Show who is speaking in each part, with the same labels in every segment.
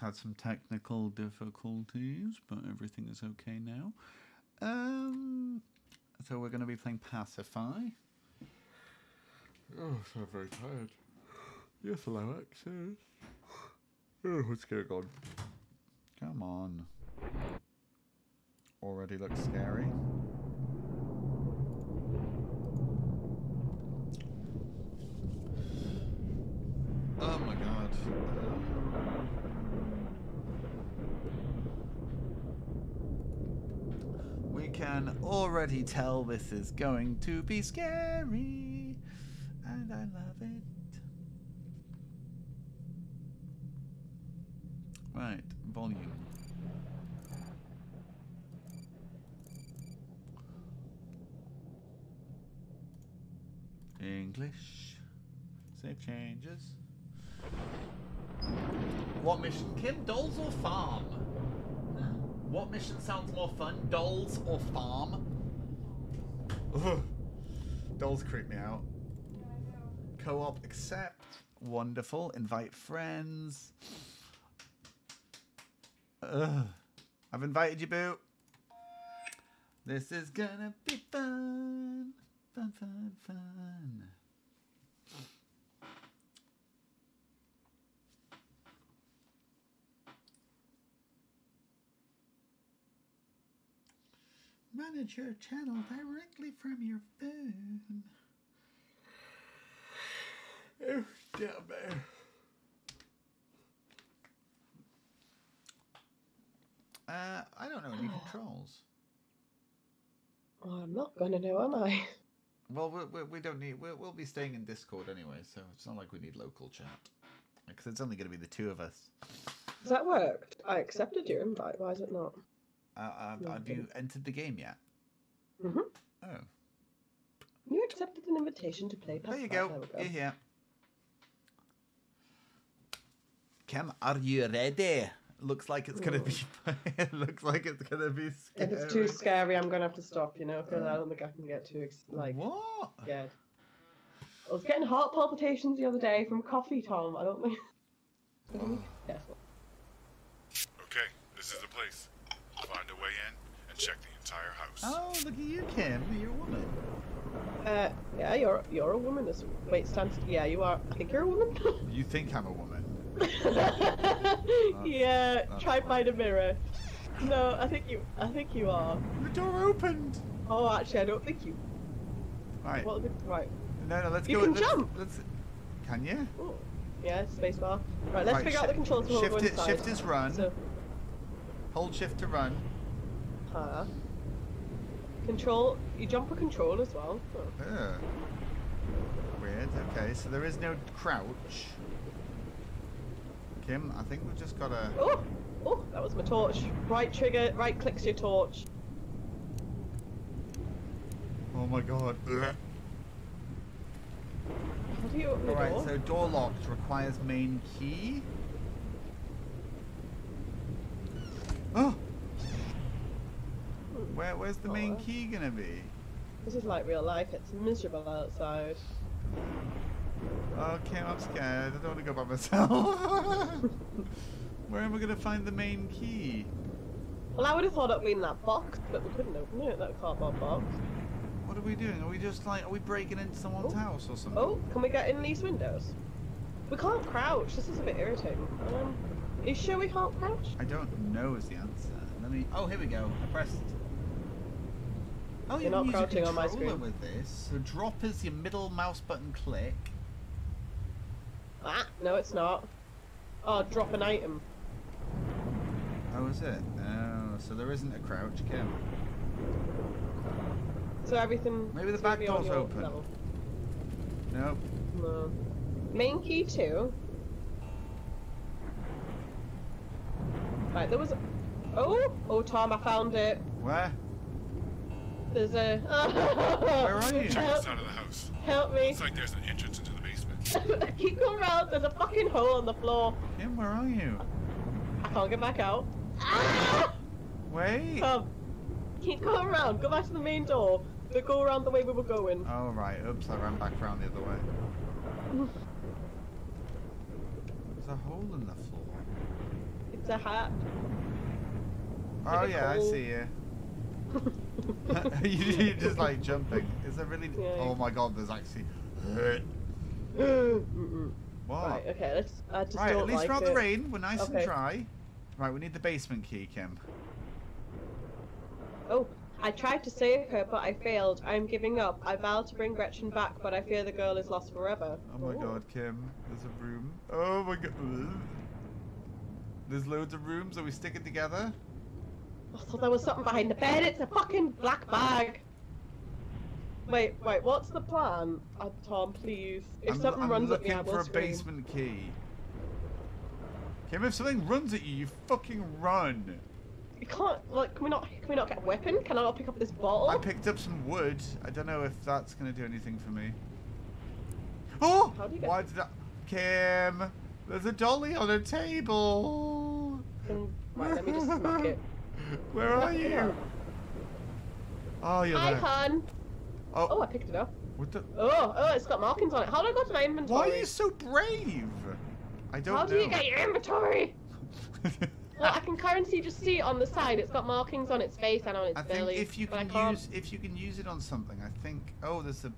Speaker 1: had some technical difficulties, but everything is okay now. Um, so we're going to be playing Pacify. Oh, I'm very tired. Yes, hello, access. Oh, what's going on? Come on. Already looks scary. Oh my god. We can already tell this is going to be scary. And I love it. Right, volume. English. Save changes. What mission? Kim, dolls or farm? What mission sounds more fun? Dolls or farm? Ugh. Dolls creep me out. Co-op accept. Wonderful. Invite friends. Ugh. I've invited you, Boo. This is gonna be fun. Fun, fun, fun. Manage your channel directly from your phone. Oh, damn it. Uh, I don't know any controls.
Speaker 2: Oh, I'm not gonna know, am I?
Speaker 1: Well, we, we, we don't need. We'll, we'll be staying in Discord anyway, so it's not like we need local chat. Because it's only going to be the two of us.
Speaker 2: Has that worked? I accepted your invite. Why is it not?
Speaker 1: Uh, uh, have you entered the game yet?
Speaker 2: Mhm.
Speaker 1: Oh,
Speaker 2: You accepted an invitation to play.
Speaker 1: there you go.
Speaker 2: There we
Speaker 1: You're here. Kim, are you ready? Looks like it's gonna be. it looks like it's gonna be scary.
Speaker 2: If it's too scary, I'm gonna have to stop. You know, because I don't think I can get too like
Speaker 1: what?
Speaker 2: scared. I was getting heart palpitations the other day from coffee, Tom. I don't think. I don't think- Careful.
Speaker 3: Okay, this is the place. Find a way in and check the entire house.
Speaker 1: Oh, look at you, Kim. You're a woman.
Speaker 2: Uh, yeah, you're you're a woman. As wait, stand. Yeah, you are. I think you're a woman.
Speaker 1: You think I'm a woman?
Speaker 2: yeah, try
Speaker 1: fine.
Speaker 2: find a mirror. No, I think you. I think you are.
Speaker 1: The door opened.
Speaker 2: Oh, actually, I don't think you.
Speaker 1: Right.
Speaker 2: Well, right.
Speaker 1: No, no. Let's
Speaker 2: You
Speaker 1: go.
Speaker 2: can
Speaker 1: let's,
Speaker 2: jump.
Speaker 1: Let's. Can you?
Speaker 2: Oh, yeah, spacebar. Right, let's
Speaker 1: Right,
Speaker 2: figure out the controls before we go
Speaker 1: shift it- shift is run.
Speaker 2: So,
Speaker 1: Hold shift to run.
Speaker 2: uh, control. You jump for control as well. Oh.
Speaker 1: Weird. Okay, so there is no crouch. Kim, I think we've just got a.
Speaker 2: oh, oh, that was my torch. Right trigger, right clicks your torch.
Speaker 1: Oh my god. Ugh.
Speaker 2: How do you open the
Speaker 1: Alright,
Speaker 2: door?
Speaker 1: so door locked requires main key. Oh! Where, where's the main
Speaker 2: Oh.
Speaker 1: key gonna be?
Speaker 2: This is like real life. It's miserable outside.
Speaker 1: Okay, I'm scared. I don't want to go by myself. Where am I gonna find the main key?
Speaker 2: Well, I would have thought it'd be in that box, but we couldn't open it. That cardboard box.
Speaker 1: What are we doing? Are we just like, are we breaking into someone's
Speaker 2: Oh.
Speaker 1: house or something?
Speaker 2: Oh, can we get in these windows? We can't crouch. This is a bit irritating. Um, are you sure we can't crouch?
Speaker 1: I don't know is the answer. Let me. Oh, here we go. I pressed. Oh, you
Speaker 2: You're
Speaker 1: can
Speaker 2: not
Speaker 1: use
Speaker 2: crouching on my
Speaker 1: controller
Speaker 2: screen.
Speaker 1: with this. So drop is your middle mouse button click.
Speaker 2: Ah, no, it's not. Oh, drop an item.
Speaker 1: Oh, is it? Oh, so there isn't a crouch, Kim.
Speaker 2: So everything.
Speaker 1: Maybe the back door's open.
Speaker 2: level.
Speaker 1: Nope.
Speaker 2: No. Main key two. Right, there was. Oh, oh, Tom, I found it.
Speaker 1: Where?
Speaker 2: There's a.
Speaker 1: Where are you?
Speaker 3: Check
Speaker 2: Help,
Speaker 3: this out of the house.
Speaker 2: help me.
Speaker 3: Looks like there's an entrance into the basement.
Speaker 2: Keep going round. There's a fucking hole on the floor.
Speaker 1: Kim, where are you?
Speaker 2: I can't get back out.
Speaker 1: Wait.
Speaker 2: Tom, keep going around. Go back to the main door. We go around the way we were going.
Speaker 1: Oh, right. Oops, I ran back around the other way. There's a hole in the floor.
Speaker 2: Pizza Hut.
Speaker 1: Oh
Speaker 2: Like a
Speaker 1: yeah, I see you. you- You're just like jumping. Is there really?
Speaker 2: Yeah.
Speaker 1: Oh my god, there's actually. What?
Speaker 2: Right, okay, let's. I just
Speaker 1: Right,
Speaker 2: don't
Speaker 1: at least
Speaker 2: like
Speaker 1: we're out the rain. We're nice and dry. Right, we need the basement key, Kim.
Speaker 2: Oh, I tried to save her, but I failed. I'm giving up. I vow to bring Gretchen back, but I fear the girl is lost forever.
Speaker 1: Oh my
Speaker 2: Ooh.
Speaker 1: god, Kim. There's a room. Oh my god. There's loads of rooms. Are we sticking together?
Speaker 2: I thought there was something behind the bed. It's a fucking black bag. Wait, wait, what's the plan? Uh, Tom, please. If
Speaker 1: I'm,
Speaker 2: something
Speaker 1: I'm
Speaker 2: runs at
Speaker 1: looking
Speaker 2: me, I will
Speaker 1: for a
Speaker 2: scream.
Speaker 1: basement key. Kim, if something runs at you, you fucking run.
Speaker 2: You can't. Like, can we not? Can we not get a weapon? Can I not pick up this bottle?
Speaker 1: I picked up some wood. I don't know if that's going to do anything for me. Oh!
Speaker 2: How do you get-
Speaker 1: Why did I... Kim! There's a dolly on a table!
Speaker 2: Right, let me just smack it.
Speaker 1: Where are you? Oh, you're
Speaker 2: Hi,
Speaker 1: there.
Speaker 2: hon.
Speaker 1: Oh,
Speaker 2: Oh, I picked it up.
Speaker 1: what the...
Speaker 2: Oh, oh, it's got markings on it. How do I go to my inventory?
Speaker 1: Why are you so brave? I don't know
Speaker 2: How
Speaker 1: know.
Speaker 2: do you get your inventory? Well, I can currently just see it on the side. It's got markings on its face and on its
Speaker 1: I think if you can use if you can use it on something, I think. Oh, there's a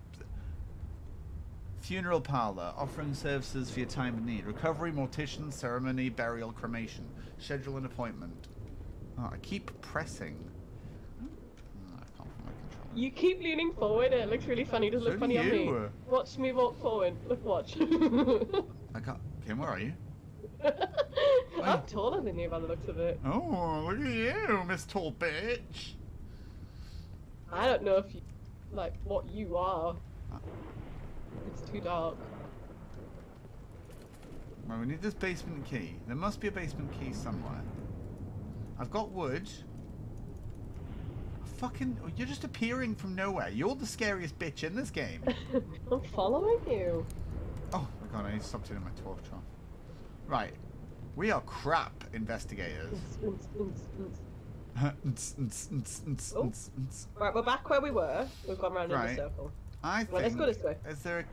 Speaker 1: funeral parlor offering services for your time of need: recovery, mortician, ceremony, burial, cremation. Schedule an appointment. Oh, I keep pressing. Oh, I can't put my control.
Speaker 2: You keep leaning forward and it looks really funny. Does it
Speaker 1: So
Speaker 2: look funny on me? Watch me walk forward. Look, watch.
Speaker 1: I can't. Kim, where are you?
Speaker 2: I'm taller than you by the looks of it.
Speaker 1: Oh, look at you, Miss Tall Bitch.
Speaker 2: I don't know if you, like, what you are.
Speaker 1: Uh.
Speaker 2: It's too dark.
Speaker 1: Right, we need this basement key. There must be a basement key somewhere. I've got wood. Fucking, you're just appearing from nowhere. You're the scariest bitch in this game.
Speaker 2: I'm following you.
Speaker 1: Oh my god, I need to stop turning my torch off. Right, we are crap investigators.
Speaker 2: Oh. Right, we're back where we were. We've gone round in a circle.
Speaker 1: I think.
Speaker 2: Well, let's go this way.
Speaker 1: Is there a?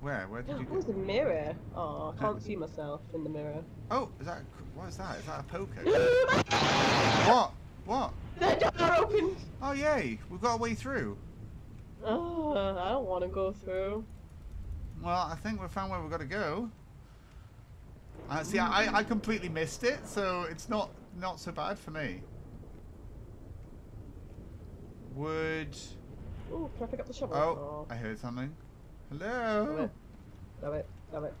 Speaker 1: Where? Where did you
Speaker 2: Oh,
Speaker 1: go?
Speaker 2: there's a mirror. Oh, I can't see myself in the mirror.
Speaker 1: Oh, is that? What is that? Is that a poker? what? What?
Speaker 2: the door opened!
Speaker 1: Oh yay! We've got a way through.
Speaker 2: Oh, I don't want to go through.
Speaker 1: Well, I think we found where we've got to go. Uh, see, I, I completely missed it, so it's not not so bad for me. Would
Speaker 2: Ooh, can I pick up the shovel?
Speaker 1: oh, I heard something.
Speaker 2: Love
Speaker 1: Hello,
Speaker 2: it. Love it. Love it.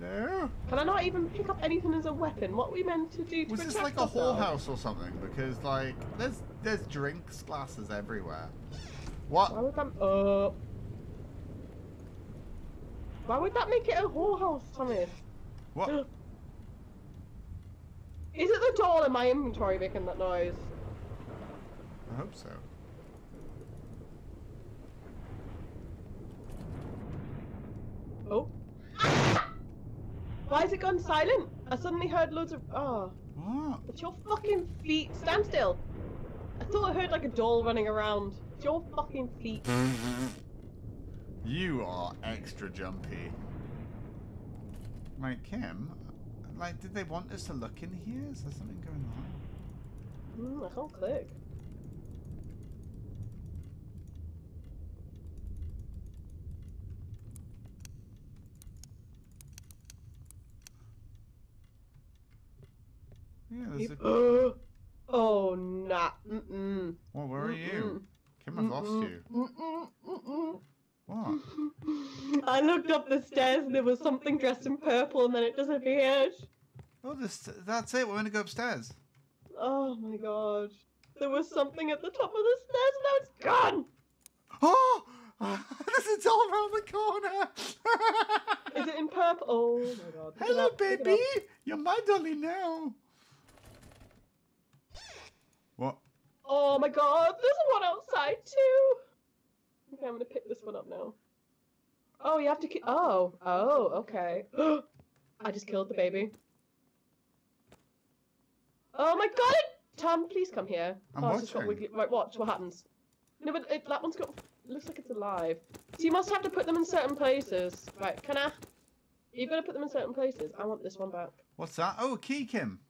Speaker 1: Hello.
Speaker 2: Can I not even pick up anything as a weapon? What are we meant to do to
Speaker 1: Was this like a whorehouse or something? Because like there's there's drinks glasses everywhere. What?
Speaker 2: Why would that? Uh. Why would that make it a whorehouse, Thomas?
Speaker 1: What?
Speaker 2: Is it the doll in my inventory making that noise?
Speaker 1: I hope so.
Speaker 2: Oh. Why has it gone silent? I suddenly heard loads of. Oh.
Speaker 1: What?
Speaker 2: It's your fucking feet. Stand still. I thought I heard like a doll running around. It's your fucking feet.
Speaker 1: You are extra jumpy. Right, Kim. Like, did they want us to look in here? Is there something going on?
Speaker 2: Mm, I can't click.
Speaker 1: Yeah, there's a.
Speaker 2: Oh, nah. Mm-mm.
Speaker 1: Well, where are you? Kim, I've lost you. What?
Speaker 2: I looked up the stairs and there was something dressed in purple and then it disappeared.
Speaker 1: Oh, this. That's it. We're gonna go upstairs.
Speaker 2: Oh my god. There was something at the top of the stairs and now it's gone!
Speaker 1: Oh! There's a doll around the corner.
Speaker 2: Is it in purple? Oh my god.
Speaker 1: Hello,
Speaker 2: up, pick it
Speaker 1: baby. You're my dolly now. What?
Speaker 2: Oh my god, there's one outside too! Okay, I'm gonna pick this one up now. Oh, you have to ki- Oh, oh, okay. I just killed the baby. Oh my god! It- Tom, please come here.
Speaker 1: I'm
Speaker 2: oh, it's just got
Speaker 1: watching.
Speaker 2: wiggly- Right, watch what happens. No, but it, that one's got. looks like it's alive. So you must have to put them in certain places. Right, can I? You've got to put them in certain places. I want this one back.
Speaker 1: What's that? Oh, a key, Kim.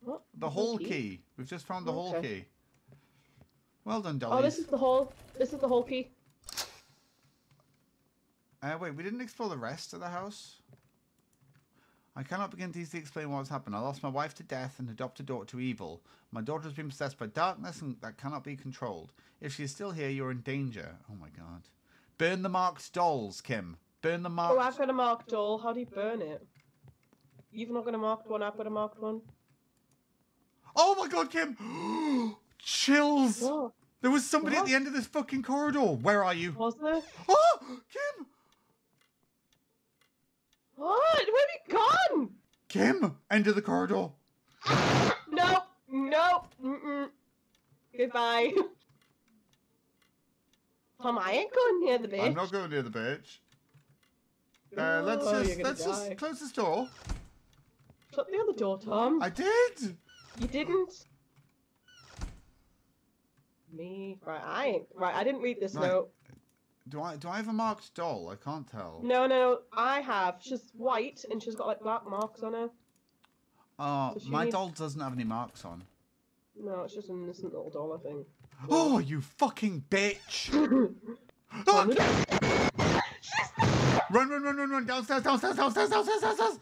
Speaker 2: What?
Speaker 1: The hall key. We've just found the
Speaker 2: Okay.
Speaker 1: key. Well done, Dolly.
Speaker 2: Oh, this is the hole. This is the hall key.
Speaker 1: Uh, wait, we didn't explore the rest of the house. I cannot begin to easily explain what has happened. I lost my wife to death and adopted daughter to evil. My daughter has been possessed by darkness and that cannot be controlled. If she is still here, you're in danger. Oh my god. Burn the marked dolls, Kim. Burn the marked.
Speaker 2: Oh, I've got a marked doll. How do you burn it? You've not got a marked one. I've got a marked one.
Speaker 1: Oh my god, Kim! Chills!
Speaker 2: What?
Speaker 1: There was somebody at the end of this fucking corridor. Where are you?
Speaker 2: Was there?
Speaker 1: Oh, Kim!
Speaker 2: What? Where have you gone?
Speaker 1: Kim! End of the corridor.
Speaker 2: Nope. Nope. Mm-mm. Goodbye. Tom, I ain't going near the bitch.
Speaker 1: I'm not going near the bitch. Uh, let's
Speaker 2: Oh,
Speaker 1: just let's
Speaker 2: die.
Speaker 1: just close this door.
Speaker 2: Shut the other door, Tom.
Speaker 1: I did.
Speaker 2: You didn't. Me. Right, I ain't. Right, I didn't read this
Speaker 1: Right.
Speaker 2: note.
Speaker 1: Do I do I have a marked doll? I can't tell.
Speaker 2: No, no, I have. She's white and she's got like black marks on her.
Speaker 1: Oh,
Speaker 2: So
Speaker 1: my
Speaker 2: needs-
Speaker 1: doll doesn't have any marks on.
Speaker 2: No, it's just an innocent little doll, I think.
Speaker 1: Oh, you fucking bitch!
Speaker 2: Oh,
Speaker 1: Ah! Run, run, run, run, run! Downstairs, downstairs, downstairs, downstairs, downstairs!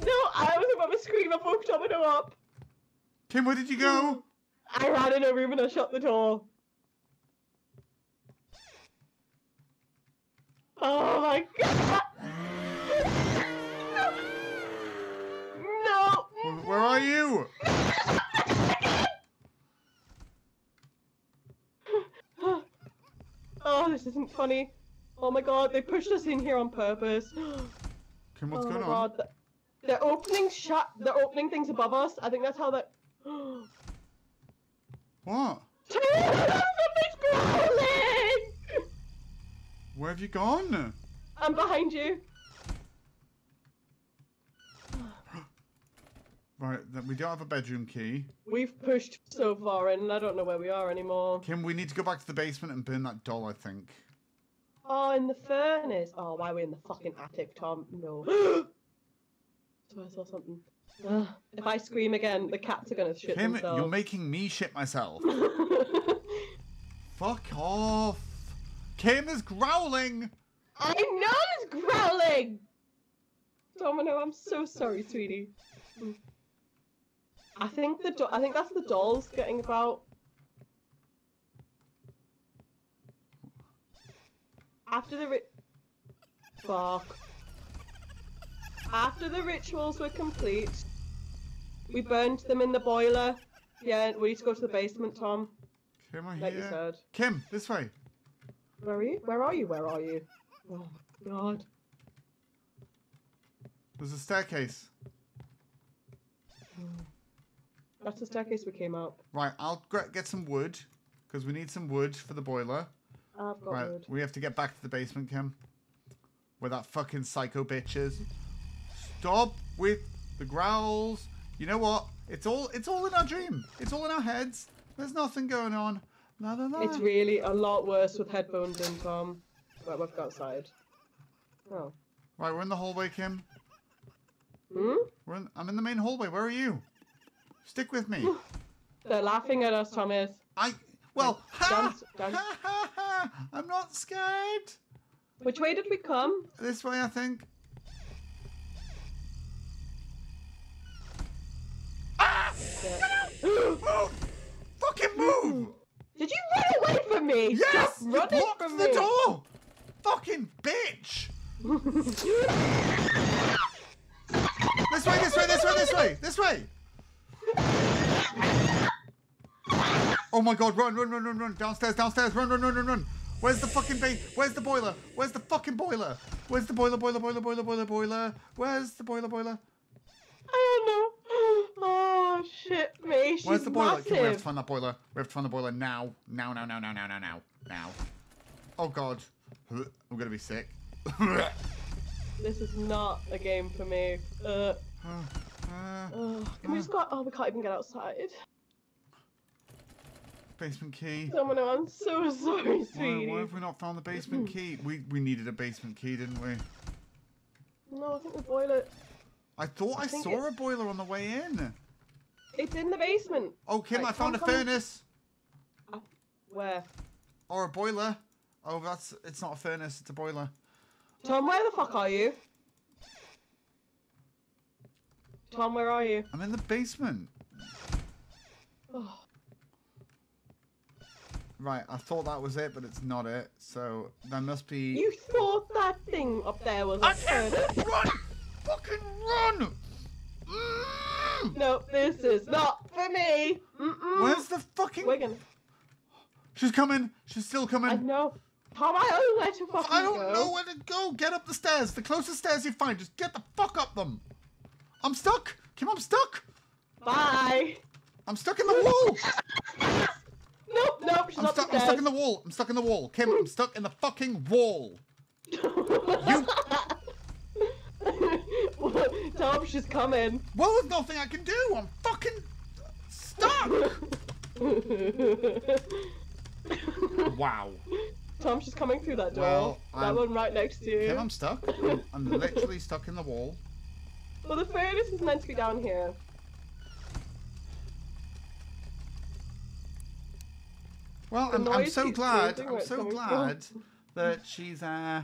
Speaker 2: No, I was about to scream. I woke Domino up.
Speaker 1: Kim, where did you go?
Speaker 2: I ran in a room and I shut the door. Oh my god! No!
Speaker 1: Where- are you?
Speaker 2: Oh, this isn't funny. Oh my god, they pushed us in here on purpose.
Speaker 1: Kim, what's
Speaker 2: oh
Speaker 1: going
Speaker 2: my
Speaker 1: on?
Speaker 2: god, they're opening shut. They're opening things above us. I think that's how that.
Speaker 1: What?
Speaker 2: Something's growling!
Speaker 1: Where have you gone?
Speaker 2: I'm behind you.
Speaker 1: Right, then we don't have a bedroom key.
Speaker 2: We've pushed so far in, and I don't know where we are anymore.
Speaker 1: Kim, we need to go back to the basement and burn that doll, I think.
Speaker 2: Oh, in the furnace. Oh, why are we in the fucking attic, Tom? No. so I saw something. Ugh. if I scream again, the cats are gonna shit
Speaker 1: Kim,
Speaker 2: themselves.
Speaker 1: you're making me shit myself. Fuck off. Kim is growling.
Speaker 2: I know it's growling! Domino, I'm so sorry, sweetie. I think the do- I think that's the dolls getting about. After the ri- Fuck. After the rituals were complete, we burned them in the boiler. Yeah, we need to go to the basement, Tom.
Speaker 1: Kim, I
Speaker 2: Like you said.
Speaker 1: Kim, this way.
Speaker 2: Where are you? Where are you? Where are you? Oh my god.
Speaker 1: There's a staircase.
Speaker 2: That's the staircase we came up.
Speaker 1: Right, I'll get some wood because we need some wood for the boiler.
Speaker 2: I've got
Speaker 1: right,
Speaker 2: wood.
Speaker 1: we have to get back to the basement, Kim. Where that fucking psycho bitch is. Stop with the growls. You know what? It's all it's all in our dream. It's all in our heads. There's nothing going on. La la la.
Speaker 2: It's really a lot worse with headphones in, Tom. Right, we've got outside. Oh.
Speaker 1: Right, we're in the hallway, Kim.
Speaker 2: Hmm?
Speaker 1: We're in, I'm in the main hallway. Where are you? Stick with me.
Speaker 2: They're laughing at us, Thomas.
Speaker 1: I well, ha,
Speaker 2: Dance- dance.
Speaker 1: ha, ha, ha. I'm not scared.
Speaker 2: Which way did we come?
Speaker 1: This way, I think. Move! Fucking move!
Speaker 2: Did you run away from me?
Speaker 1: Yes!
Speaker 2: Stop
Speaker 1: You blocked
Speaker 2: from
Speaker 1: the
Speaker 2: me.
Speaker 1: door! Fucking bitch! This way, this way, this way, this way, this way! Oh my god, run, run, run, run, run. Downstairs, downstairs, run, run, run, run, run. Where's the fucking bait? Where's the boiler? Where's the fucking boiler? Where's the boiler, boiler, boiler, boiler, boiler, boiler? Where's the boiler, boiler?
Speaker 2: I don't know. Oh shit, me. She's
Speaker 1: Where's the boiler?
Speaker 2: massive.
Speaker 1: We have to find that boiler. We have to find the boiler now. Now, now, now, now, now, now, now. Now. Oh god. I'm gonna be sick.
Speaker 2: This is not a game for me. Uh,
Speaker 1: Uh,
Speaker 2: oh, can we just go? Oh, we can't even get outside.
Speaker 1: basement key.
Speaker 2: Someone, I'm so sorry,
Speaker 1: Why,
Speaker 2: sweetie.
Speaker 1: why have we not found the basement key? We we needed a basement key, didn't we?
Speaker 2: No, I think the boiler.
Speaker 1: I thought I,
Speaker 2: I
Speaker 1: saw a boiler on the way in.
Speaker 2: It's in the basement.
Speaker 1: Oh, Kim,
Speaker 2: Right,
Speaker 1: I found a furnace oh,
Speaker 2: Where?
Speaker 1: or a boiler. Oh, that's it's not a furnace, it's a boiler.
Speaker 2: Tom, where the fuck are you? Tom, where are you?
Speaker 1: I'm in the basement.
Speaker 2: Oh,
Speaker 1: Right, I thought that was it, but it's not it. So there must be.
Speaker 2: you thought that thing up there was a furnace?
Speaker 1: run! Fucking run! Mm!
Speaker 2: No, this is not for me. Mm-mm.
Speaker 1: Where's the fucking?
Speaker 2: Gonna.
Speaker 1: She's coming. She's still coming.
Speaker 2: I know. Tom, I don't let her fucking
Speaker 1: I don't
Speaker 2: go.
Speaker 1: know where to go. Get up the stairs. The closest stairs you find. Just get the fuck up them. I'm stuck. Kim, I'm stuck.
Speaker 2: Bye.
Speaker 1: I'm stuck in the wall.
Speaker 2: Nope, nope, she's
Speaker 1: I'm stuck. I'm stuck in the wall. I'm stuck in the wall. Kim, I'm stuck in the fucking wall. You.
Speaker 2: Tom, she's coming.
Speaker 1: Well, there's nothing I can do. I'm fucking stuck. Wow.
Speaker 2: Tom, she's coming through that door.
Speaker 1: Well,
Speaker 2: that
Speaker 1: I'm-
Speaker 2: one right next to you.
Speaker 1: Kim, I'm stuck. I'm, I'm literally stuck in the wall.
Speaker 2: Well, the furnace is meant to be down here.
Speaker 1: Well, I'm, I'm so glad. I'm so glad that she's uh.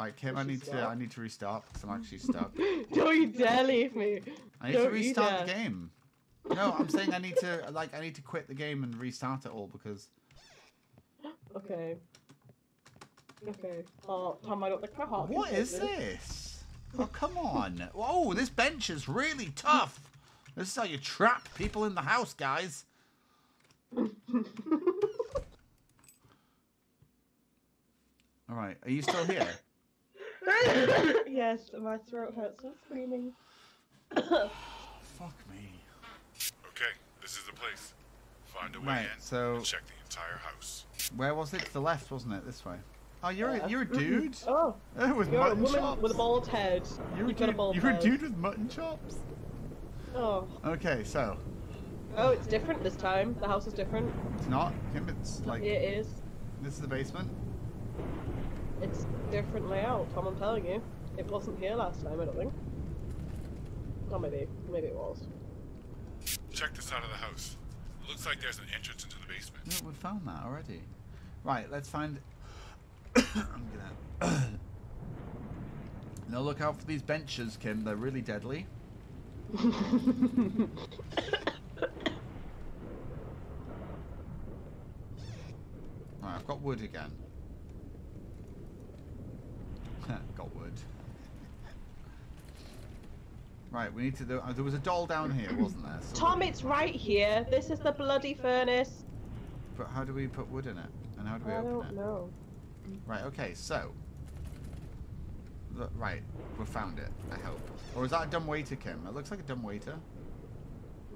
Speaker 1: Right, Kim, I need to.
Speaker 2: stuck?
Speaker 1: I need to restart because I'm actually stuck.
Speaker 2: Don't you dare leave me.
Speaker 1: I need to
Speaker 2: Don't you
Speaker 1: restart the game. No, I'm saying I need to like I need to quit the game and restart it all because
Speaker 2: Okay. Okay. Oh, Tom, I don't think my heart.
Speaker 1: what is this? Oh come on! Whoa, this bench is really tough. This is how you trap people in the house, guys. All right, are you still here?
Speaker 2: Yes, my throat hurts from screaming.
Speaker 1: Fuck me.
Speaker 3: Okay, this is the place. Find a way
Speaker 1: Right,
Speaker 3: in
Speaker 1: so-
Speaker 3: and check the entire house.
Speaker 1: Where was it? To the left, wasn't it? This way. Oh, you're
Speaker 2: Yeah.
Speaker 1: a, you're a dude.
Speaker 2: Oh,
Speaker 1: with
Speaker 2: you're a
Speaker 1: mutton
Speaker 2: woman
Speaker 1: chops.
Speaker 2: with a bald head.
Speaker 1: You're a
Speaker 2: You've got a bald
Speaker 1: You're a dude with mutton chops.
Speaker 2: Oh.
Speaker 1: Okay, so
Speaker 2: Oh, it's different this time. The house is different.
Speaker 1: it's not him. It's like
Speaker 2: It is.
Speaker 1: this is the basement.
Speaker 2: It's different layout, Tom, I'm telling you. It wasn't here last time, I don't think. Oh, maybe. Maybe it was.
Speaker 3: Check this side of the house. Looks like there's an entrance into the basement.
Speaker 1: Yeah, we found that already. Right, let's find. I'm gonna. now look out for these benches, Kim. They're really deadly. Right, I've got wood again. got wood. Right, we need to do. Uh, there was a doll down here, wasn't there? So
Speaker 2: Tom, it's right here. This is the bloody furnace.
Speaker 1: But how do we put wood in it? And how do we
Speaker 2: I
Speaker 1: open
Speaker 2: don't
Speaker 1: it?
Speaker 2: know.
Speaker 1: Right, okay, so. Right, we found it, I hope. Or is that a dumb waiter, Kim? It looks like a dumb waiter.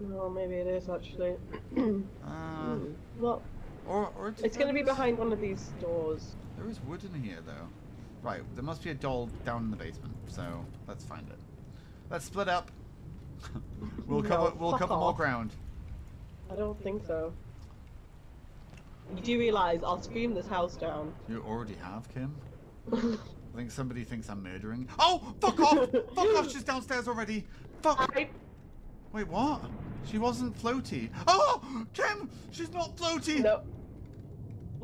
Speaker 2: No, maybe it is actually.
Speaker 1: Uh,
Speaker 2: Hmm. Well,
Speaker 1: or, or
Speaker 2: it's gonna be behind one of these doors.
Speaker 1: There is wood in here, though. Right, there must be a doll down in the basement, so let's find it. Let's split up. we'll
Speaker 2: No,
Speaker 1: cover, we'll cover more ground.
Speaker 2: I don't think so. You do realise I'll scream this house down.
Speaker 1: You already have, Kim. I think somebody thinks I'm murdering. Oh, fuck off! fuck off! She's downstairs already. Fuck.
Speaker 2: I,
Speaker 1: Wait, what? She wasn't floaty. Oh, Kim, she's not floaty.
Speaker 2: no.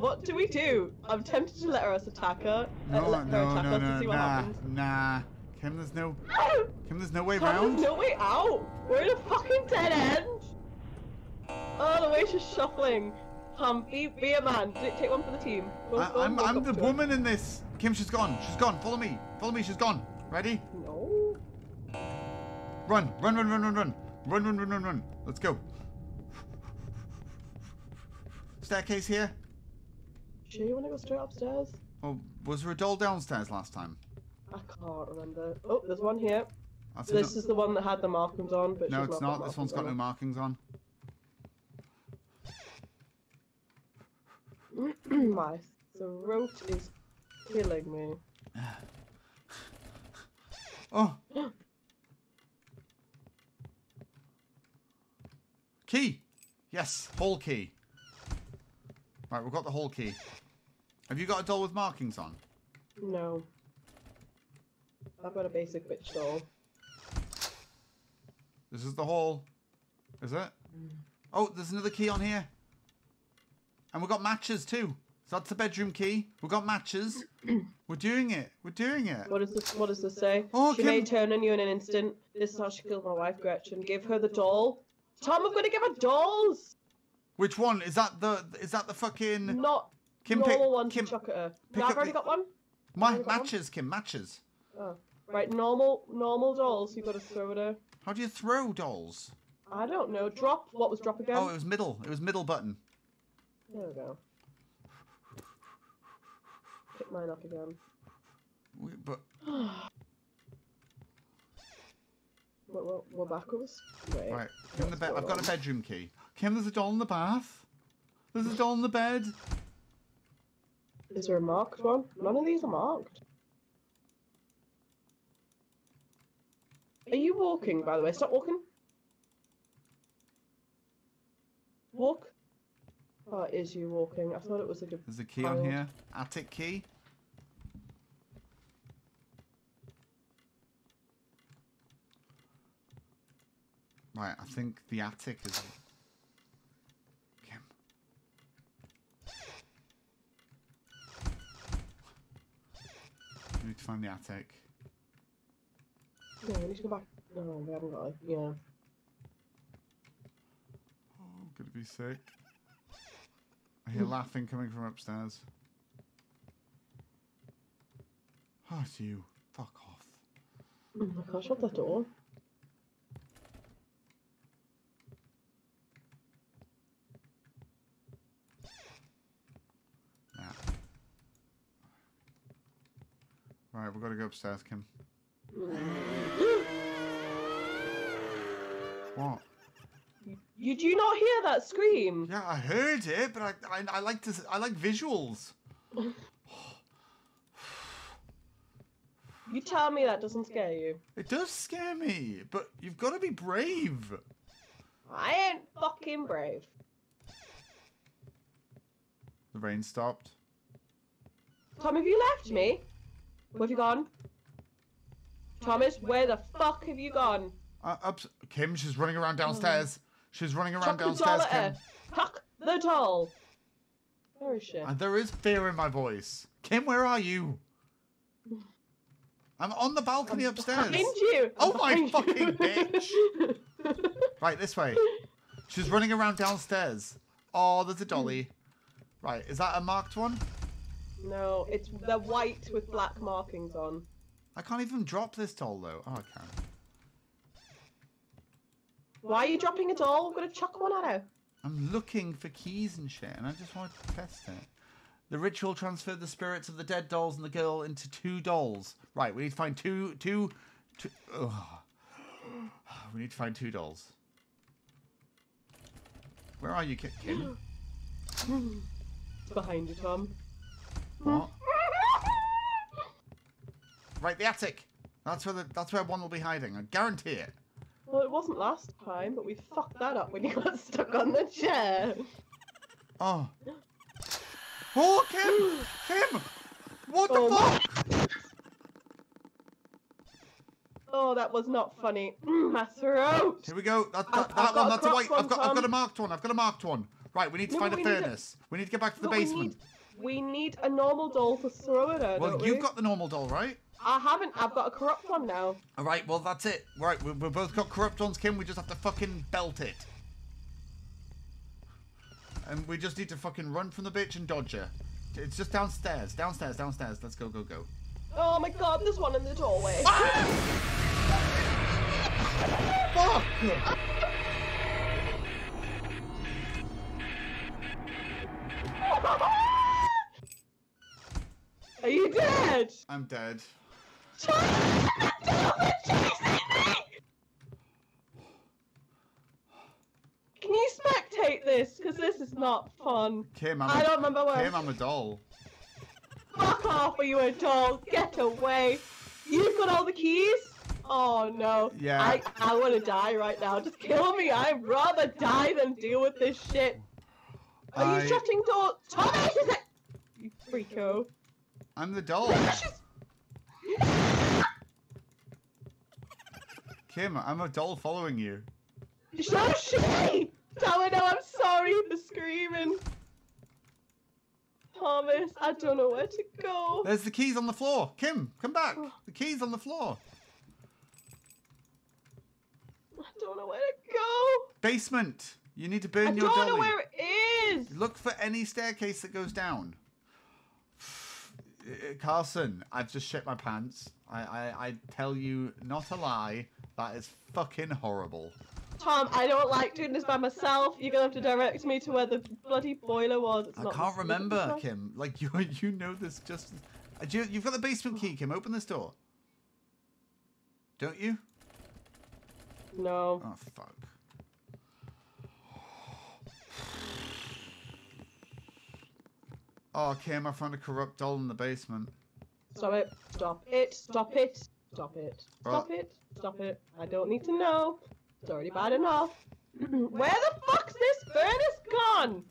Speaker 2: What do we do? I'm tempted to let her us attack her.
Speaker 1: No, uh,
Speaker 2: let her
Speaker 1: no,
Speaker 2: attack
Speaker 1: no,
Speaker 2: us
Speaker 1: no,
Speaker 2: to see
Speaker 1: nah. Nah. Kim, there's no. Kim, there's no way Kim.
Speaker 2: There's no way out. We're in a fucking dead end. Oh, the way she's shuffling. Pam, be, be a man. Take one for the team. Go,
Speaker 1: I,
Speaker 2: go,
Speaker 1: I'm, I'm the
Speaker 2: woman her.
Speaker 1: in this. Kim, she's gone. She's gone. Follow me. Follow me. She's gone. Ready?
Speaker 2: No.
Speaker 1: Run, run, run, run, run, run. Run, run, run, run, run. Let's go. Staircase here.
Speaker 2: Sure you want to go straight upstairs?
Speaker 1: Oh, was there a doll downstairs last time?
Speaker 2: I can't remember. Oh, there's one here.
Speaker 1: That's
Speaker 2: This is the one that had the markings on, but
Speaker 1: no, it's
Speaker 2: not.
Speaker 1: This one's got no markings on.
Speaker 2: My throat is killing me.
Speaker 1: Oh. Key. Yes, hall key. Right, we've got the hall key. Have you got a doll with markings on?
Speaker 2: No. I've got a basic bitch doll.
Speaker 1: This is the hall. Is it? Mm. Oh, there's another key on here. And we've got matches too. So that's the bedroom key. We've got matches. We're doing it. We're doing it.
Speaker 2: What does this? What does this say?
Speaker 1: Oh,
Speaker 2: she
Speaker 1: Kim-
Speaker 2: may turn on you in an instant. This is how she killed my wife, Gretchen. Give her the doll. Tom, I'm gonna give her dolls.
Speaker 1: Which one? Is that the is that the fucking
Speaker 2: Not
Speaker 1: Kim
Speaker 2: normal ones
Speaker 1: Kim
Speaker 2: to chuck at her. No, I've already
Speaker 1: the-
Speaker 2: got one. Only got one?
Speaker 1: matches, Kim, matches.
Speaker 2: Oh. Right, normal, normal dolls. You gotta throw at her.
Speaker 1: How do you throw dolls?
Speaker 2: I don't know. Drop. What was drop again?
Speaker 1: Oh, it was middle. It was middle button.
Speaker 2: There we go. Pick mine up again.
Speaker 1: We- But
Speaker 2: What, what, what backwards? Wait.
Speaker 1: right, Kim, the bed. I've got a bedroom key. Kim, there's a doll in the bath. There's a doll in the bed.
Speaker 2: Is there a marked one? None of these are marked. Are you walking, by the way? Stop walking. Walk. Oh, it is you walking. I thought it was like a.
Speaker 1: There's a key on here. Attic key. Right, I think the attic is. We need to find the attic.
Speaker 2: Yeah, we need to go back. No, we haven't got it. Yeah.
Speaker 1: Oh, I'm gonna be sick. I hear hmm. laughing coming from upstairs. Oh, it's you. Fuck off.
Speaker 2: Oh my gosh, shut that door.
Speaker 1: Right, we've got to go upstairs, Kim. What?
Speaker 2: You do not hear that scream?
Speaker 1: Yeah, I heard it, but I, I, I like to, I like visuals.
Speaker 2: You tell me that doesn't scare you.
Speaker 1: It does scare me, but you've got to be brave.
Speaker 2: I ain't fucking brave.
Speaker 1: The rain stopped.
Speaker 2: Tom, have you left me? Where have you gone? Thomas, where the fuck have you gone?
Speaker 1: Uh, up, Kim, she's running around downstairs. She's running around
Speaker 2: Chuck
Speaker 1: downstairs, Kim.
Speaker 2: Chuck the doll. Where is she?
Speaker 1: And there is fear in my voice. Kim, where are you? I'm on the balcony upstairs.
Speaker 2: Behind you.
Speaker 1: Oh my fucking
Speaker 2: you.
Speaker 1: bitch. Right, this way. She's running around downstairs. Oh, there's a dolly. Right, is that a marked one?
Speaker 2: No, it's the white with black markings on.
Speaker 1: I can't even drop this doll though. Oh, I can.
Speaker 2: Why are you dropping a doll? I'm gonna chuck one at her.
Speaker 1: I'm looking for keys and shit, and I just wanted to test it. The ritual transferred the spirits of the dead dolls and the girl into two dolls. Right, we need to find two, two, two. Ugh. We need to find two dolls. Where are you, Kim?
Speaker 2: It's behind you, Tom.
Speaker 1: What? Right, the attic. That's where the, that's where one will be hiding. I guarantee it.
Speaker 2: Well, it wasn't last time, but we fucked that up when you got stuck on the chair.
Speaker 1: Oh. Oh, Kim! Kim! What the
Speaker 2: Oh
Speaker 1: fuck?
Speaker 2: Oh, that was not funny. Mm, my throat.
Speaker 1: Here we go. That,
Speaker 2: I've-
Speaker 1: that,
Speaker 2: I've
Speaker 1: one, that's a white.
Speaker 2: one,
Speaker 1: I've got, I've got a marked one. I've got a marked one. Right, we need to
Speaker 2: No,
Speaker 1: find a
Speaker 2: need to-
Speaker 1: furnace. We need to get back to the
Speaker 2: No,
Speaker 1: basement.
Speaker 2: We need a normal doll to throw at her.
Speaker 1: Well, you've
Speaker 2: we?
Speaker 1: got the normal doll, right?
Speaker 2: I haven't. I've got a corrupt one now.
Speaker 1: All right, well, that's it. Right, we, we've both got corrupt ones, Kim. We just have to fucking belt it. And we just need to fucking run from the bitch and dodge her. It's just downstairs. Downstairs, downstairs. Let's go, go, go.
Speaker 2: Oh my god, there's one in the doorway. Ah!
Speaker 1: Fuck!
Speaker 2: Are you dead?
Speaker 1: I'm dead.
Speaker 2: Can you spectate this? Because this is not fun.
Speaker 1: Kim, I'm
Speaker 2: I
Speaker 1: a,
Speaker 2: don't remember where.
Speaker 1: Kim, I'm a doll.
Speaker 2: Fuck off, are you a doll? Get away. You've got all the keys? Oh no.
Speaker 1: Yeah.
Speaker 2: I, I want to die right now. Just kill me. I'd rather die than deal with this shit. Are
Speaker 1: I-
Speaker 2: you shutting doors? Thomas, is it? You freako.
Speaker 1: I'm the doll. Kim, I'm a doll following you.
Speaker 2: So she! Tell her no, I'm sorry for screaming. Thomas, I don't know where to go.
Speaker 1: There's the keys on the floor. Kim, come back. Oh. The keys on the floor.
Speaker 2: I don't know where to go.
Speaker 1: Basement. You need to
Speaker 2: I
Speaker 1: burn your
Speaker 2: wall.
Speaker 1: I don't
Speaker 2: know where it is.
Speaker 1: Look for any staircase that goes down. Uh, Carson, I've just shit my pants. I, I, I tell you not a lie. That is fucking horrible.
Speaker 2: Tom, I don't like doing this by myself. You're gonna have to direct me to where the bloody boiler was. It's
Speaker 1: I can't remember. Kim. Like you, you know this just. Uh, you, you've got the basement key, Kim. Open this door. Don't you?
Speaker 2: No.
Speaker 1: Oh fuck. Oh, Kim, I found a corrupt doll in the basement.
Speaker 2: Stop it. Stop it. Stop it. Stop it. Stop it. Stop it. I don't need to know. It's already bad enough. Where the fuck's this furnace gone?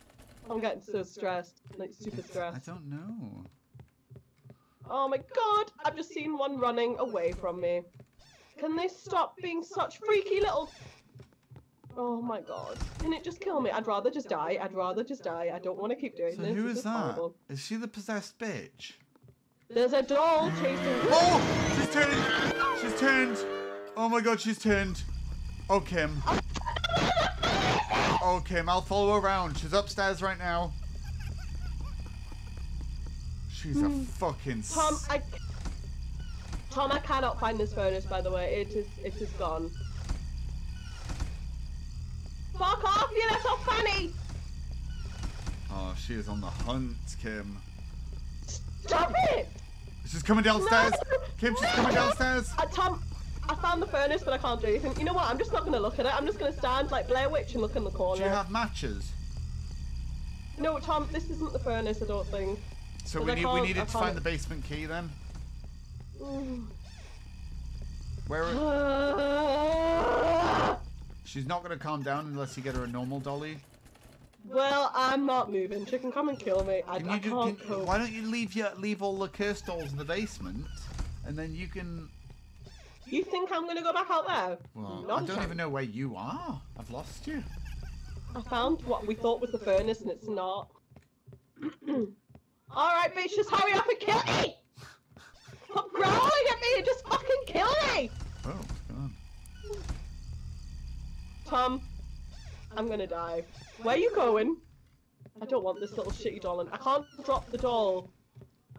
Speaker 2: I'm getting so stressed. Like super stressed.
Speaker 1: I don't know.
Speaker 2: Oh my god! I've just seen one running away from me. Can they stop being such freaky little... Oh my god. Can it just kill me? I'd rather just die. I'd rather just die. I don't want to keep doing
Speaker 1: So
Speaker 2: this.
Speaker 1: who
Speaker 2: This
Speaker 1: is that? Is
Speaker 2: horrible.
Speaker 1: she the possessed bitch?
Speaker 2: There's a doll chasing...
Speaker 1: Oh, she's turned. She's turned. Oh my god, she's turned. Oh, Kim. Oh, Kim, I'll follow her around. She's upstairs right now. She's a hmm. fucking.
Speaker 2: Tom, I... Tom, I cannot find this furnace, by the way. It is, it is gone. Fuck off, you little fanny!
Speaker 1: Oh, she is on the hunt, Kim.
Speaker 2: Stop it!
Speaker 1: She's coming downstairs.
Speaker 2: No!
Speaker 1: Kim, she's coming downstairs.
Speaker 2: Tom, I found the furnace, but I can't do anything. You know what? I'm just not going to look at it. I'm just going to stand like Blair Witch and look in the corner.
Speaker 1: Do you have matches?
Speaker 2: No, Tom, this isn't the furnace, I don't think.
Speaker 1: So we need we needed to find the basement key then. Where?
Speaker 2: Uh,
Speaker 1: She's not gonna calm down unless you get her a normal dolly.
Speaker 2: well, I'm not moving. She can come and kill me. I,
Speaker 1: Can
Speaker 2: I
Speaker 1: do,
Speaker 2: can't
Speaker 1: can-
Speaker 2: cope.
Speaker 1: why don't you leave your leave all the curse dolls in the basement, and then you can.
Speaker 2: You think I'm going to go back out there?
Speaker 1: Well, I don't even know where you are. I've lost you.
Speaker 2: I found what we thought was the furnace, and it's not. Alright, bitch, just hurry up and kill me! Stop growling at me and just fucking kill me!
Speaker 1: Oh.
Speaker 2: Tom, I'm gonna die. Where are you going? I don't want this little shitty doll, and I can't drop the doll.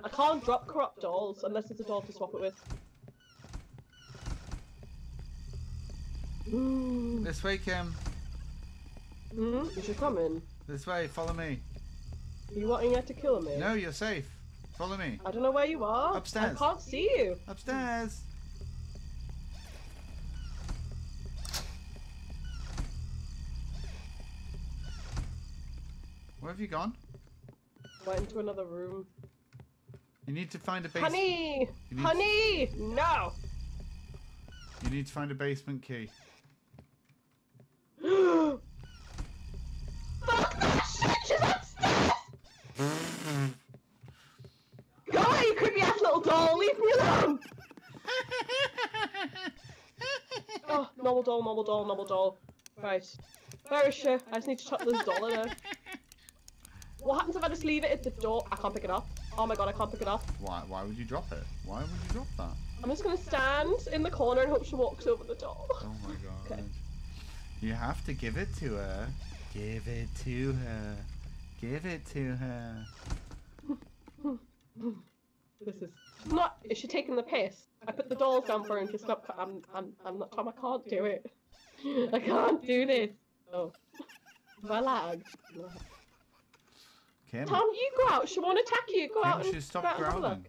Speaker 2: I can't drop corrupt dolls unless it's a doll to swap it with.
Speaker 1: This way, Kim.
Speaker 2: Mm, you should come in.
Speaker 1: This way. Follow me.
Speaker 2: Are you wanting her to kill me?
Speaker 1: No, you're safe. Follow me.
Speaker 2: I don't know where you are.
Speaker 1: Upstairs.
Speaker 2: I can't see you.
Speaker 1: Upstairs. Where have you gone?
Speaker 2: Went into another room.
Speaker 1: You need to find a basement.
Speaker 2: Honey! Honey! No!
Speaker 1: You need to find a basement key.
Speaker 2: Fuck that shit! She's upstairs! Go away, you creepy ass little doll! Leave me alone! Oh, normal doll, normal doll, normal doll. Right. Where is she? I just need to chuck this doll in her. What happens if I just leave it at the door? I can't pick it up. Oh my god, I can't pick it up.
Speaker 1: Why? Why would you drop it? Why would you drop that?
Speaker 2: I'm just gonna stand in the corner and hope she walks over the door.
Speaker 1: Oh my god.
Speaker 2: Okay.
Speaker 1: You have to give it to her. Give it to her. Give it to her.
Speaker 2: This is she's not. Is she taking the piss? I put the dolls down for her and she's not. I'm. I'm. I'm not. Tom, I can't do it. I can't do this. Oh. Have I lagged? No.
Speaker 1: Kim.
Speaker 2: Tom, you go out. She won't attack you. Go out
Speaker 1: Kim,
Speaker 2: and
Speaker 1: she stopped
Speaker 2: go out have a
Speaker 1: growling.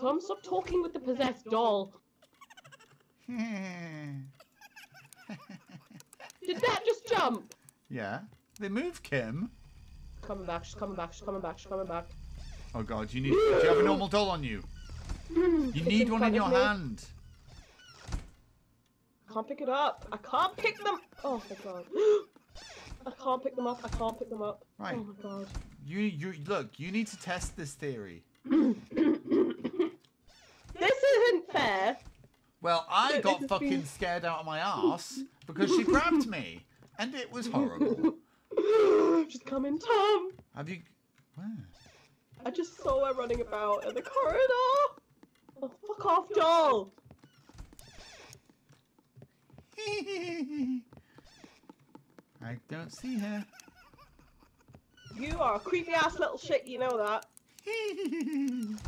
Speaker 2: Tom, stop talking with the possessed doll. Did that just jump?
Speaker 1: yeah. They move, Kim.
Speaker 2: Coming back. She's coming back. She's coming back. She's coming back.
Speaker 1: Oh god, you need. Do you have a normal doll on you? You need one in your
Speaker 2: me.
Speaker 1: hand.
Speaker 2: I can't pick it up. I can't pick them. Oh my god. I can't pick them up. I can't pick them up.
Speaker 1: Right.
Speaker 2: Oh my god.
Speaker 1: You you look. You need to test this theory.
Speaker 2: This isn't fair.
Speaker 1: Well, I got fucking scared out of my ass because she grabbed me, and it was horrible.
Speaker 2: Just come in, Tom.
Speaker 1: Have you? Where?
Speaker 2: I just saw her running about in the corridor. Oh, fuck off, doll.
Speaker 1: I don't see her.
Speaker 2: You are a creepy ass little shit. You know that.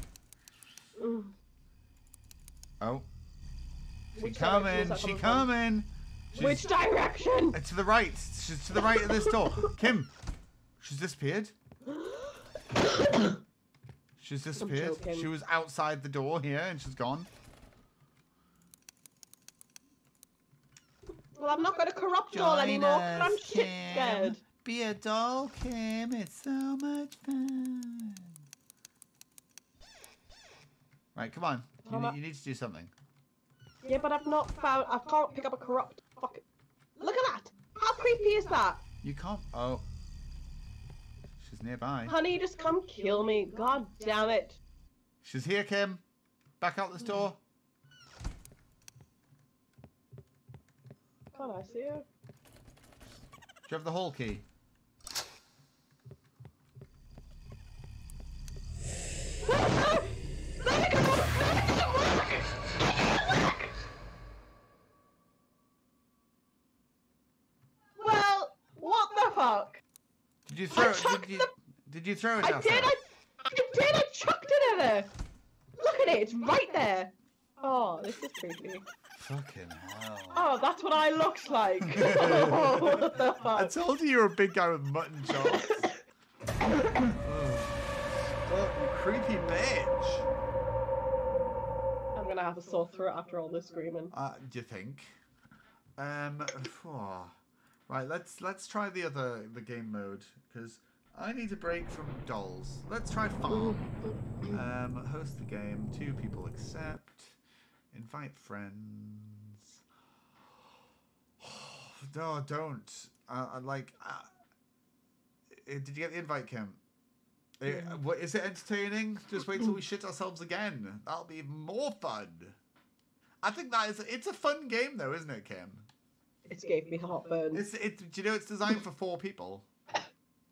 Speaker 1: Oh, she
Speaker 2: Which
Speaker 1: coming. She
Speaker 2: coming.
Speaker 1: She's,
Speaker 2: Which direction?
Speaker 1: uh, to the right. She's to the right of this door. Kim, she's disappeared. She's disappeared. She was outside the door here, and she's gone.
Speaker 2: Well, I'm not going to corrupt doll
Speaker 1: anymore
Speaker 2: anymore 'cause I'm shit scared.
Speaker 1: Be a doll, Kim. It's so much fun. Right, come on. You, need, you need to do something.
Speaker 2: Yeah, but I've not found. I can't pick up a corrupt. Fuck. Look at that. How creepy is that?
Speaker 1: You can't. Oh. She's nearby.
Speaker 2: Honey, just come kill me. God damn it.
Speaker 1: She's here, Kim. Back out this door.
Speaker 2: Can't I see her?
Speaker 1: Do you have the hall key?
Speaker 2: Well, what the fuck?
Speaker 1: Did you throw
Speaker 2: chucked
Speaker 1: Did you, did you throw it
Speaker 2: I
Speaker 1: at
Speaker 2: did. I, I did. I chucked it at her. Look at it. It's right there. Oh, this is creepy.
Speaker 1: Fucking hell.
Speaker 2: Oh, that's what I looked like. oh, what the fuck?
Speaker 1: I told you you were a big guy with mutton chops. Well, you creepy bitch.
Speaker 2: I'm gonna have a sore throat after all this screaming.
Speaker 1: Uh, do you think? Um, phew. Right. Let's let's try the other the game mode because I need a break from dolls. Let's try farm. Um, host the game. Two people accept. Invite friends. No, don't. Uh, I like. Uh, uh, did you get the invite, Kim? Uh,
Speaker 2: Yeah.
Speaker 1: what is it entertaining? Just wait till we shit ourselves again. That'll be even more fun. I think that is. It's a fun game, though, isn't it, Kim?
Speaker 2: It gave me heartburn.
Speaker 1: It's. It. Do you know it's designed for four people?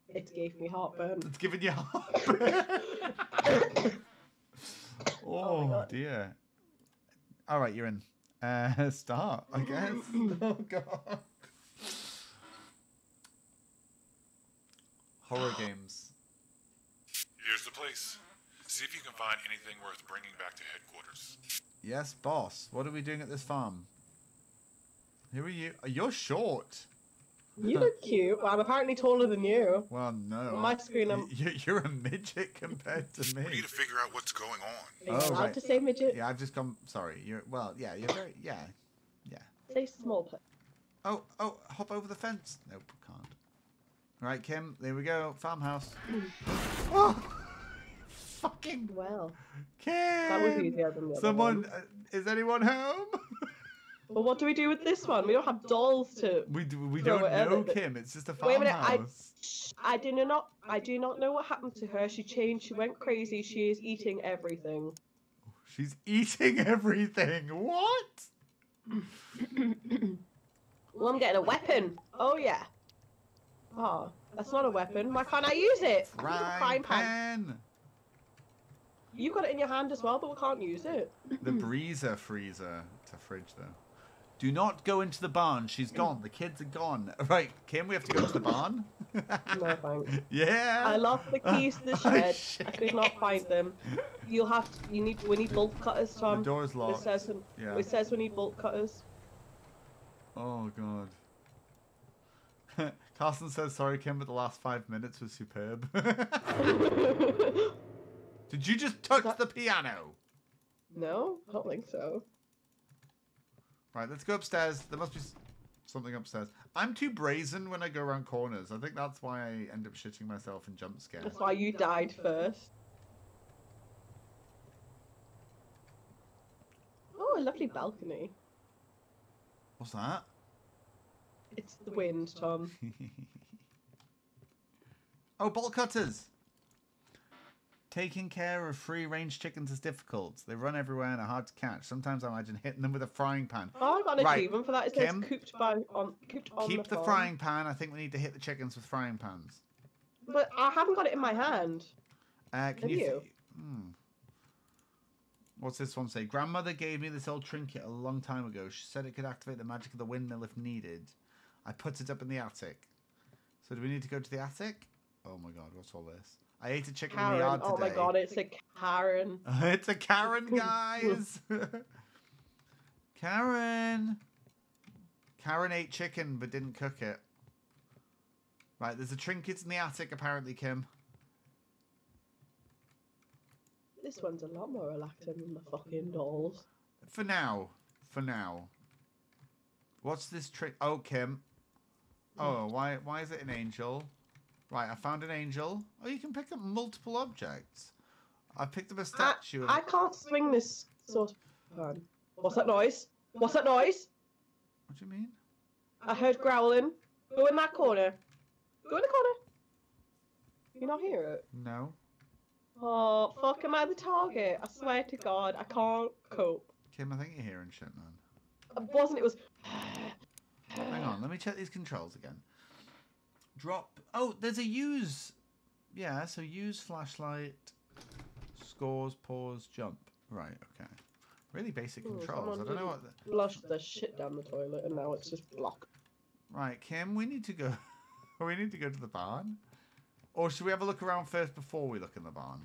Speaker 2: It gave me heartburn.
Speaker 1: It's giving you heart.
Speaker 2: Oh
Speaker 1: oh dear. All right, you're in. Uh, start, I guess. oh god. Horror games.
Speaker 3: Here's the place. See if you can find anything worth bringing back to headquarters.
Speaker 1: Yes, boss. What are we doing at this farm? Who are you? Oh, You're short.
Speaker 2: You look cute. Well, I'm apparently taller than you.
Speaker 1: Well, no.
Speaker 2: On my screen, I'm-
Speaker 1: Y- y- You're a midget compared to me.
Speaker 3: We need to figure out what's going on.
Speaker 2: Are you
Speaker 1: Oh,
Speaker 2: allowed
Speaker 1: right.
Speaker 2: to say midget?
Speaker 1: Yeah, I've just come. Sorry. You're. Well, yeah. You're very. Yeah. Yeah.
Speaker 2: Say small. pla-
Speaker 1: Oh, oh, hop over the fence. Nope, can't. Right, Kim, there we go. Farmhouse. oh, fucking
Speaker 2: Well,
Speaker 1: Kim.
Speaker 2: that was easier than the other
Speaker 1: Someone,
Speaker 2: one.
Speaker 1: uh, is anyone home?
Speaker 2: But what do we do with this one? We don't have dolls to.
Speaker 1: we do, we don't know,
Speaker 2: it.
Speaker 1: Kim. It's just a farmhouse.
Speaker 2: Wait a minute, I-
Speaker 1: farmhouse.
Speaker 2: I do not. I do not know what happened to her. She changed. She went crazy. She is eating everything.
Speaker 1: She's eating everything. What?
Speaker 2: Well, I'm getting a weapon. Oh yeah. Oh, that's not a weapon. Why can't I use it?
Speaker 1: Frying
Speaker 2: Frying pan.
Speaker 1: pan.
Speaker 2: You got it in your hand as well, but we can't use it.
Speaker 1: The breezer freezer. It's a fridge, though. Do not go into the barn. She's gone. The kids are gone. Right, Kim, we have to go to the barn.
Speaker 2: No thanks.
Speaker 1: yeah.
Speaker 2: I lost the keys to the
Speaker 1: Oh,
Speaker 2: shed. I could not find them. You'll have to. You need. We need bolt cutters,
Speaker 1: The
Speaker 2: Tom.
Speaker 1: door's
Speaker 2: It
Speaker 1: locked.
Speaker 2: says.
Speaker 1: Yeah.
Speaker 2: It says we need bolt cutters.
Speaker 1: Oh god. Carson says sorry, Kim, but the last five minutes was superb. Did you just touch
Speaker 2: That-
Speaker 1: the piano?
Speaker 2: no, I don't think so.
Speaker 1: Right, let's go upstairs. There must be something upstairs. I'm too brazen when I go around corners. I think that's why I end up shitting myself and jump scares.
Speaker 2: That's why you died first. Oh, a lovely balcony.
Speaker 1: What's that?
Speaker 2: It's the wind, Tom.
Speaker 1: Oh, bolt cutters. Taking care of free range chickens is difficult. They run everywhere and are hard to catch. Sometimes I imagine hitting them with a frying pan.
Speaker 2: Oh, I got an
Speaker 1: Right,
Speaker 2: achievement for that. It says
Speaker 1: Kim?
Speaker 2: cooped by on cooped on
Speaker 1: Keep
Speaker 2: the,
Speaker 1: the frying pan. I think we need to hit the chickens with frying pans.
Speaker 2: But I haven't got it in my hand.
Speaker 1: Uh, can
Speaker 2: Have
Speaker 1: you?
Speaker 2: you?
Speaker 1: hmm. What's this one say? Grandmother gave me this old trinket a long time ago. She said it could activate the magic of the windmill if needed. I put it up in the attic. So do we need to go to the attic? Oh my god, what's all this? I ate a chicken in the
Speaker 2: Karen.
Speaker 1: yard
Speaker 2: Oh my god, it's a Karen.
Speaker 1: it's a Karen, guys. Karen. Karen ate chicken but didn't cook it. Right, there's a trinket in the attic apparently, Kim.
Speaker 2: This one's a lot more relaxing than the fucking dolls.
Speaker 1: For now. For now. What's this trick? Oh, Kim. Oh, mm. why why is it an angel? Right, I found an angel. Oh, you can pick up multiple objects. I picked up a statue. of-
Speaker 2: I can't swing this sort of pan. What's that noise? What's that noise?
Speaker 1: What do you mean?
Speaker 2: I heard growling. Go in that corner. Go in the corner. You not hear it?
Speaker 1: No.
Speaker 2: Oh, fuck, am I the target? I swear to God, I can't cope.
Speaker 1: Kim, I think you're hearing shit, man.
Speaker 2: It wasn't, it was...
Speaker 1: Hang on, let me check these controls again. Drop. Oh, there's a use. Yeah, so use flashlight, scores, pause, jump. Right, okay. Really basic
Speaker 2: Ooh,
Speaker 1: controls. I don't know what. The...
Speaker 2: Flushed the shit down the toilet and now it's just blocked.
Speaker 1: Right, Kim, we need to go. we need to go to the barn. Or should we have a look around first before we look in the barn?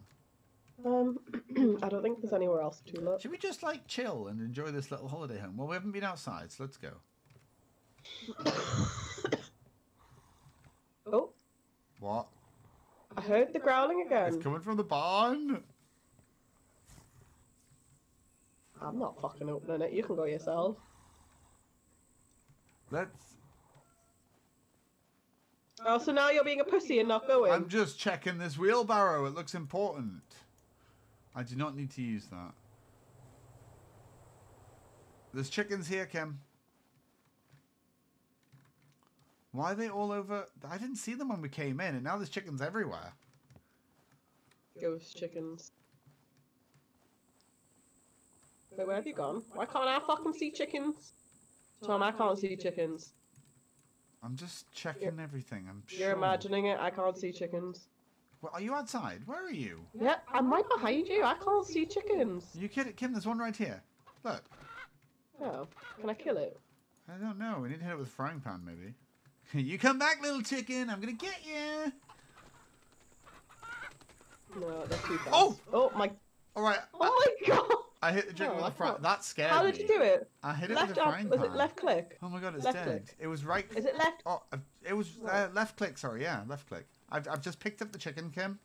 Speaker 2: Um, I don't think there's anywhere else to look.
Speaker 1: Should we just like chill and enjoy this little holiday home? Well, we haven't been outside, so let's go.
Speaker 2: Oh,
Speaker 1: What?
Speaker 2: I heard the growling again.
Speaker 1: It's coming from the barn.
Speaker 2: I'm not fucking opening it. You can go yourself.
Speaker 1: Let's.
Speaker 2: Oh, so now you're being a pussy and not going.
Speaker 1: I'm just checking this wheelbarrow. It looks important. I do not need to use that. There's chickens here, Kim. Why are they all over? I didn't see them when we came in, and now there's chickens everywhere.
Speaker 2: Ghost chickens. Wait, where have you gone? Why can't I fucking see chickens? Tom, I can't see chickens.
Speaker 1: I'm just checking everything. I'm
Speaker 2: You're
Speaker 1: sure.
Speaker 2: imagining it. I can't see chickens.
Speaker 1: Well, are you outside? Where are you?
Speaker 2: Yeah, I'm right behind you. I can't see chickens.
Speaker 1: You kidding, Kim? There's one right here. Look.
Speaker 2: Oh, can I kill it?
Speaker 1: I don't know. We need to hit it with a frying pan, maybe. You come back, little chicken. I'm gonna get you.
Speaker 2: No, they're too fast.
Speaker 1: Oh!
Speaker 2: Oh my!
Speaker 1: All right.
Speaker 2: Oh my god!
Speaker 1: I hit the chicken
Speaker 2: Oh,
Speaker 1: with a frying. That scared
Speaker 2: How did you do it?
Speaker 1: I hit it
Speaker 2: Left
Speaker 1: with a
Speaker 2: up?
Speaker 1: frying
Speaker 2: Was
Speaker 1: pan.
Speaker 2: it left click?
Speaker 1: Oh my god, it's
Speaker 2: Left
Speaker 1: dead.
Speaker 2: click?
Speaker 1: It was right.
Speaker 2: Is it left?
Speaker 1: Oh, uh, it was uh, left click. Sorry, yeah, left click. I've, I've just picked up the chicken, Kim.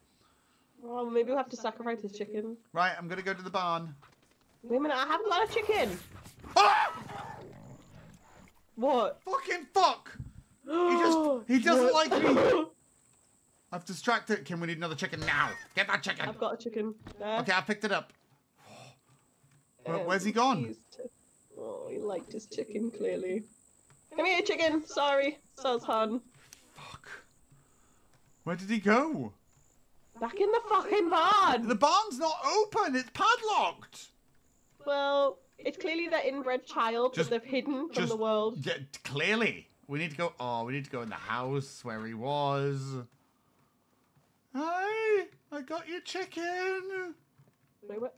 Speaker 2: Oh, maybe we'll have to sacrifice this chicken.
Speaker 1: Right, I'm gonna go to the barn.
Speaker 2: Wait a minute, I have a lot of chicken.
Speaker 1: Ah!
Speaker 2: What?
Speaker 1: Fucking fuck! He just he doesn't like me. I've distracted. Kim, we need another chicken now. Get that chicken.
Speaker 2: I've got a chicken. There.
Speaker 1: Okay, I picked it up. Where- where's he gone?
Speaker 2: Oh, he liked his chicken clearly. Come here, chicken. Sorry, Sultan.
Speaker 1: Fuck. Where did he go?
Speaker 2: Back in the fucking barn.
Speaker 1: The barn's not open. It's padlocked.
Speaker 2: Well, it's clearly their inbred child
Speaker 1: Just-
Speaker 2: that they've hidden from
Speaker 1: just-
Speaker 2: the world.
Speaker 1: Yeah, clearly. We need to go. Oh, we need to go in the house where he was. Hi, I got your chicken.
Speaker 2: Wait, what?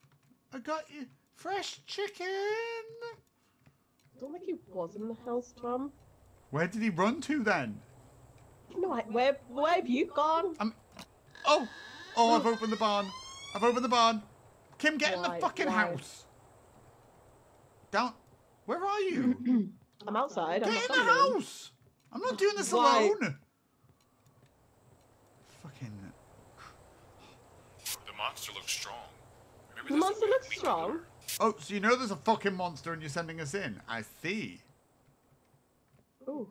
Speaker 1: I got you fresh chicken.
Speaker 2: I don't think he was in the house, Tom.
Speaker 1: Where did he run to then?
Speaker 2: No, I, where where have you gone?
Speaker 1: I'm. Oh, oh! I've opened the barn. I've opened the barn. Kim, get in the fucking
Speaker 2: Why?
Speaker 1: house. Down. Where are you?
Speaker 2: I'm outside. I'm
Speaker 1: Get in the
Speaker 2: coming
Speaker 1: house. I'm not doing this
Speaker 2: Why?
Speaker 1: alone. Fucking.
Speaker 3: The monster looks strong. Maybe
Speaker 2: The monster looks strong.
Speaker 3: lure.
Speaker 1: Oh, so you know there's a fucking monster and you're sending us in? I see.
Speaker 2: Ooh.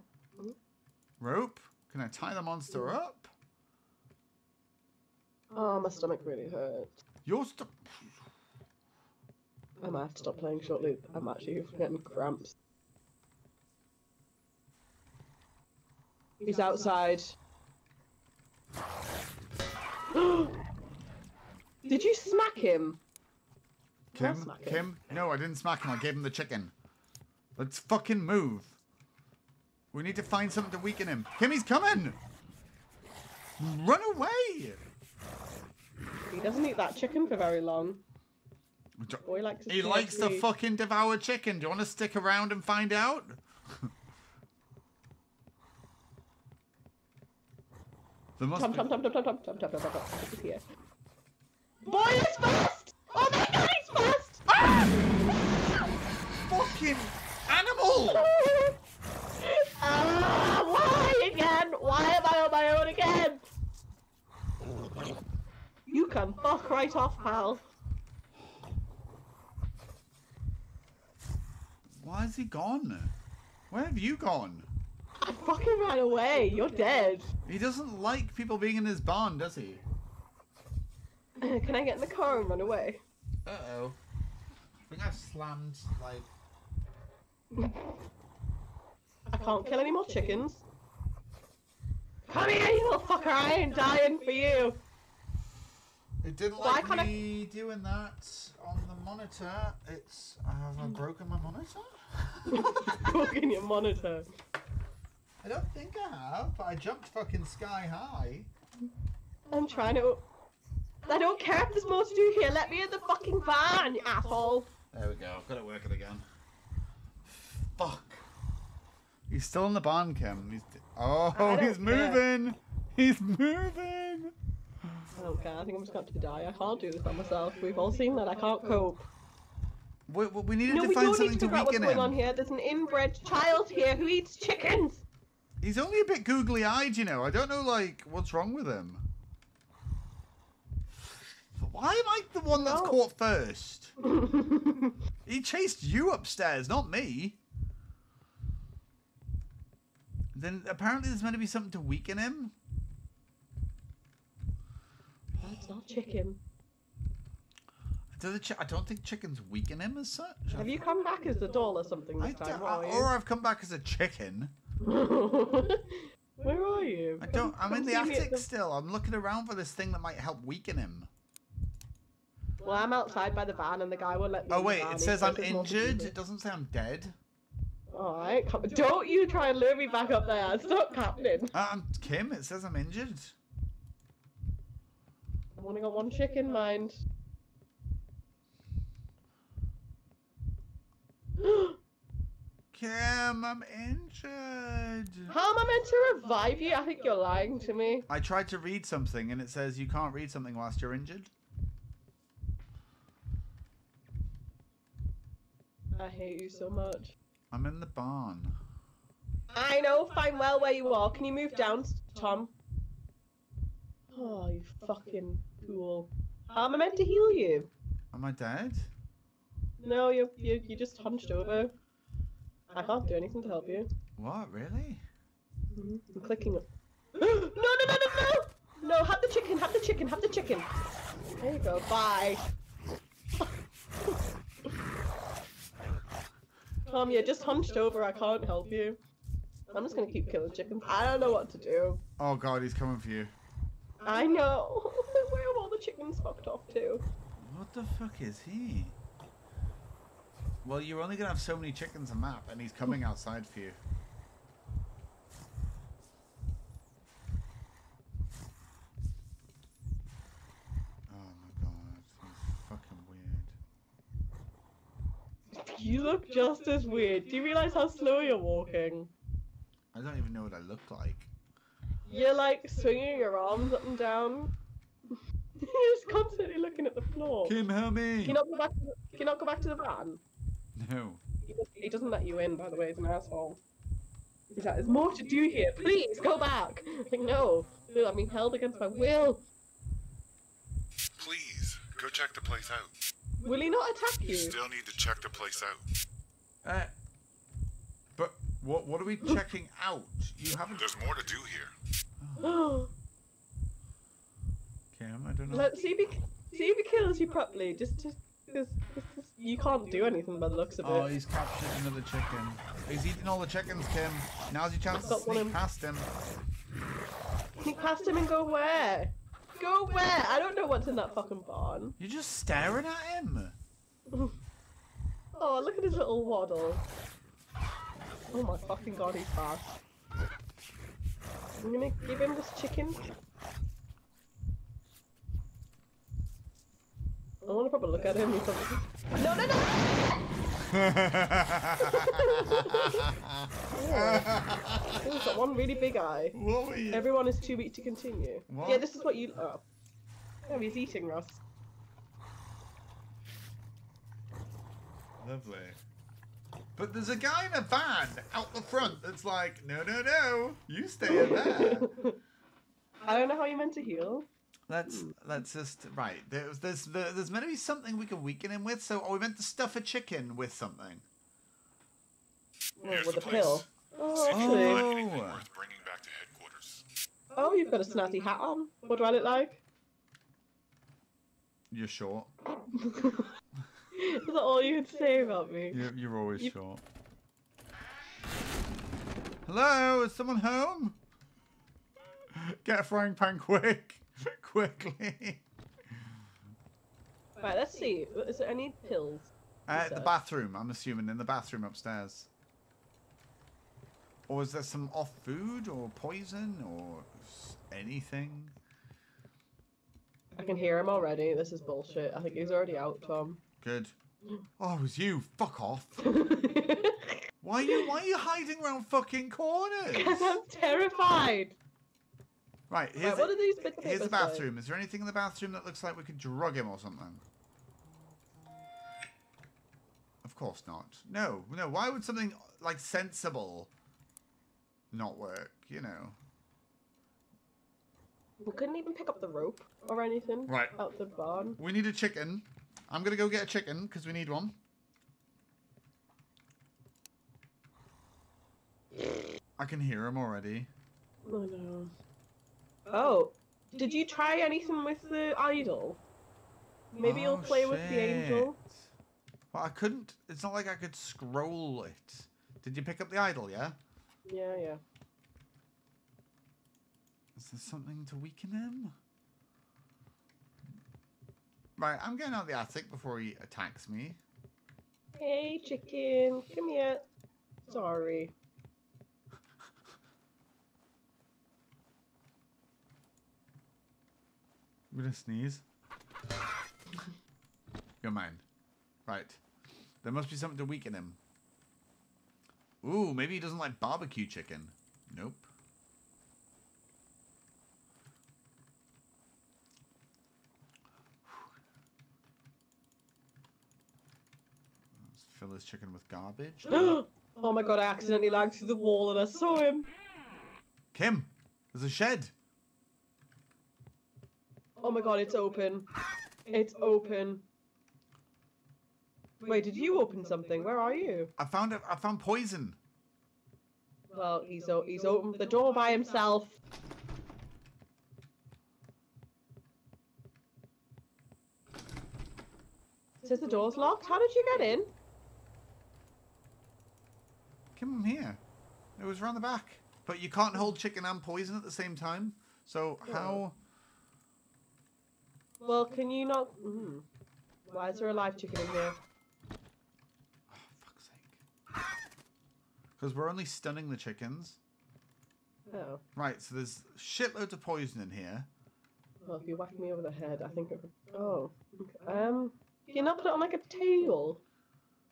Speaker 1: Rope? Can I tie the monster up?
Speaker 2: Oh, my stomach really hurts.
Speaker 1: You're st-
Speaker 2: I might have to stop playing shortly. I'm actually getting cramps. He's outside. Did you smack him?
Speaker 1: Kim,
Speaker 2: smack him.
Speaker 1: Kim, no, I didn't smack him. I gave him the chicken. Let's fucking move. We need to find something to weaken him. Kim, he's coming. Run away.
Speaker 2: He doesn't eat that chicken for very long. Boy likes
Speaker 1: He likes to fucking devour chicken. Do you want to stick around and find out? there must
Speaker 2: Tom,
Speaker 1: be...
Speaker 2: Tom, Tom, Tom, Tom, Tom, Tom, Tom, Tom, Tom, Tom. He's here. Boy is fast! Oh my god, he's fast! Ah!
Speaker 1: Fucking animal!
Speaker 2: Ah, why again? Why am I on my own again? You can fuck right off, pal.
Speaker 1: Why has he gone? Where have you gone?
Speaker 2: I ran away. You're dead.
Speaker 1: He doesn't like people being in his barn, does he?
Speaker 2: Can I get in the car and run away?
Speaker 1: Uh oh. I think I've slammed like.
Speaker 2: I can't kill any more chickens. Come here, you little fucker! I ain't dying for you.
Speaker 1: It didn't
Speaker 2: Why
Speaker 1: like
Speaker 2: can't I-
Speaker 1: me doing that on the monitor. It's I have I broken my monitor?
Speaker 2: Broken your monitor.
Speaker 1: I don't think I have, but I jumped fucking sky high.
Speaker 2: I'm trying to. I don't care if there's more to do here. Let me in the fucking van, you asshole.
Speaker 1: There we go. I've got it working again. Fuck. He's still in the barn, Kim. He's oh, he's
Speaker 2: care.
Speaker 1: moving. He's moving.
Speaker 2: I don't care. I think I'm just going to die. I can't do this by myself. We've all seen that. I can't cope.
Speaker 1: We, we we needed
Speaker 2: No,
Speaker 1: to
Speaker 2: we
Speaker 1: find
Speaker 2: don't need
Speaker 1: something
Speaker 2: to
Speaker 1: to
Speaker 2: figure out what's
Speaker 1: weaken
Speaker 2: going on here. There's an inbred child here who eats chickens.
Speaker 1: He's only a bit googly eyed, you know. I don't know, like, what's wrong with him. Why am I the one that's
Speaker 2: No.
Speaker 1: caught first? He chased you upstairs, not me. Then apparently there's meant to be something to weaken him.
Speaker 2: That's not chicken.
Speaker 1: Do I don't think chickens weaken him as such.
Speaker 2: Have you come back as the doll or something
Speaker 1: I
Speaker 2: this time? are you?
Speaker 1: or I've come back as a chicken.
Speaker 2: Where are you?
Speaker 1: I don't. I'm in the
Speaker 2: see me at
Speaker 1: attic
Speaker 2: the-
Speaker 1: still. I'm looking around for this thing that might help weaken him.
Speaker 2: Well, I'm outside by the van, and the guy won't let me.
Speaker 1: Oh wait,
Speaker 2: van.
Speaker 1: it says I'm
Speaker 2: there's more to do
Speaker 1: injured. It doesn't say I'm dead.
Speaker 2: All right, come, don't you try and lure me back up there. It's not happening.
Speaker 1: Uh, I'm Kim. It says I'm injured.
Speaker 2: I've only got one chick in mind.
Speaker 1: Kim, I'm injured.
Speaker 2: How am I meant to revive you? I think you're lying to me.
Speaker 1: I tried to read something and it says you can't read something whilst you're injured.
Speaker 2: I hate you so much.
Speaker 1: I'm in the barn.
Speaker 2: I know fine well where you are. Can you move down, Tom? Oh, you fucking fool. How am I meant to heal you?
Speaker 1: Am I dead?
Speaker 2: No, you're, you're, you're just hunched over. I can't do anything to help you.
Speaker 1: What? Really?
Speaker 2: I'm clicking it. no, no, no, no, no! No, have the chicken, have the chicken, have the chicken. There you go, bye. Tom, you're just hunched over, I can't help you. I'm just gonna keep killing chickens. I don't know what to do.
Speaker 1: Oh god, he's coming for you.
Speaker 2: I know. Where have all the chickens fucked off to?
Speaker 1: What the fuck is he? Well, you're only gonna have so many chickens a map, and he's coming outside for you. Oh my god, he's fucking weird.
Speaker 2: You look just as weird. Do you realize how slow you're walking?
Speaker 1: I don't even know what I look like.
Speaker 2: You're like swinging your arms up and down. You're just constantly looking at the floor.
Speaker 1: Kim, help me!
Speaker 2: Can you not go back? To the, can you not go back to the van?
Speaker 1: No.
Speaker 2: He, does, he doesn't let you in, by the way. He's an asshole. He's like, "There's more to do here. Please go back." Like, no, no, I'm being held against my will.
Speaker 3: Please, go check the place out.
Speaker 2: Will he not attack
Speaker 3: You
Speaker 2: you?
Speaker 3: still need to check the place out.
Speaker 1: Uh, but what? What are we checking out? You haven't.
Speaker 3: There's more to do here.
Speaker 1: Oh. Cam, I don't know.
Speaker 2: Let's see if he see if he kills you properly. Just, just, you can't do anything by the looks of
Speaker 1: Oh,
Speaker 2: it.
Speaker 1: he's captured another chicken. He's eating all the chickens, Kim. Now's your chance to sneak past him.
Speaker 2: Sneak past him and go where? Go where? I don't know what's in that fucking barn.
Speaker 1: You're just staring at him.
Speaker 2: Oh, look at his little waddle. Oh my fucking god, he's fast. I'm gonna give him this chicken. I wanna probably look at him. He's probably... No, no, no! He's got one really big eye.
Speaker 1: what were you?
Speaker 2: Everyone is too weak to continue.
Speaker 1: What?
Speaker 2: Yeah, this is what you. Oh. Oh, he's eating Russ.
Speaker 1: Lovely. But there's a guy in a van out the front that's like, no, no, no, you stay in there.
Speaker 2: I don't know how you meant to heal.
Speaker 1: Let's hmm. let's just right. There's there's there's meant to be something we can weaken him with. So are we meant to stuff a chicken with something?
Speaker 2: Well,
Speaker 3: Here's
Speaker 2: with a
Speaker 3: place.
Speaker 2: pill. Oh,
Speaker 3: you
Speaker 2: actually.
Speaker 3: can find anything
Speaker 1: Oh.
Speaker 3: worth bringing back to headquarters.
Speaker 2: Oh, you've got a snazzy hat on. What do I look like?
Speaker 1: You're short.
Speaker 2: Is that all you had to say about me?
Speaker 1: You're, you're always
Speaker 2: You-
Speaker 1: short. Hello, is someone home? Get a frying pan quick, quickly.
Speaker 2: Right, let's see. Is there any pills?
Speaker 1: Uh, the bathroom, I'm assuming, in the bathroom upstairs. Or is there some off food or poison or anything?
Speaker 2: I can hear him already. This is bullshit. I think he's already out, Tom.
Speaker 1: Good. Oh, it was you. Fuck off. Why are you why are you hiding around fucking corners?
Speaker 2: Because I'm terrified.
Speaker 1: Right, here's,
Speaker 2: Right, what
Speaker 1: the,
Speaker 2: are these bits
Speaker 1: here's the bathroom. Is there anything in the bathroom that looks like we could drug him or something? Of course not. No, no. Why would something like sensible not work? You know.
Speaker 2: We couldn't even pick up the rope or anything.
Speaker 1: Right.
Speaker 2: Out the barn.
Speaker 1: We need a chicken. I'm gonna go get a chicken because we need one. I can hear him already.
Speaker 2: Oh no. Oh, did you try anything with the idol? Maybe you'll
Speaker 1: Oh,
Speaker 2: play with the angel.
Speaker 1: Well, I couldn't. It's not like I could scroll it. Did you pick up the idol? Yeah.
Speaker 2: Yeah, yeah.
Speaker 1: Is there something to weaken him? Right, I'm getting out the attic before he attacks me.
Speaker 2: Hey, chicken, come here. Sorry.
Speaker 1: I'm gonna sneeze. You're mine. Right. There must be something to weaken him. Ooh, maybe he doesn't like barbecue chicken. Nope. Let's fill his chicken with garbage.
Speaker 2: oh my god, I accidentally lagged through the wall and I saw him.
Speaker 1: Kim, there's a shed.
Speaker 2: Oh my god, it's open. It's open. Wait, did you open something? Where are you?
Speaker 1: I found it. I found poison.
Speaker 2: Well, he's o- he's opened the door by himself. Says the door's locked. How did you get in?
Speaker 1: Come here. It was around the back. But you can't hold chicken and poison at the same time. So how? Oh.
Speaker 2: Well, can you not? Mm. Why is there a live chicken in here?
Speaker 1: Oh, fuck's sake. Because we're only stunning the chickens.
Speaker 2: Oh.
Speaker 1: Right, so there's shitloads of poison in here.
Speaker 2: Well, if you whack me over the head, I think it. Oh. Um. Can you not put it on like a tail?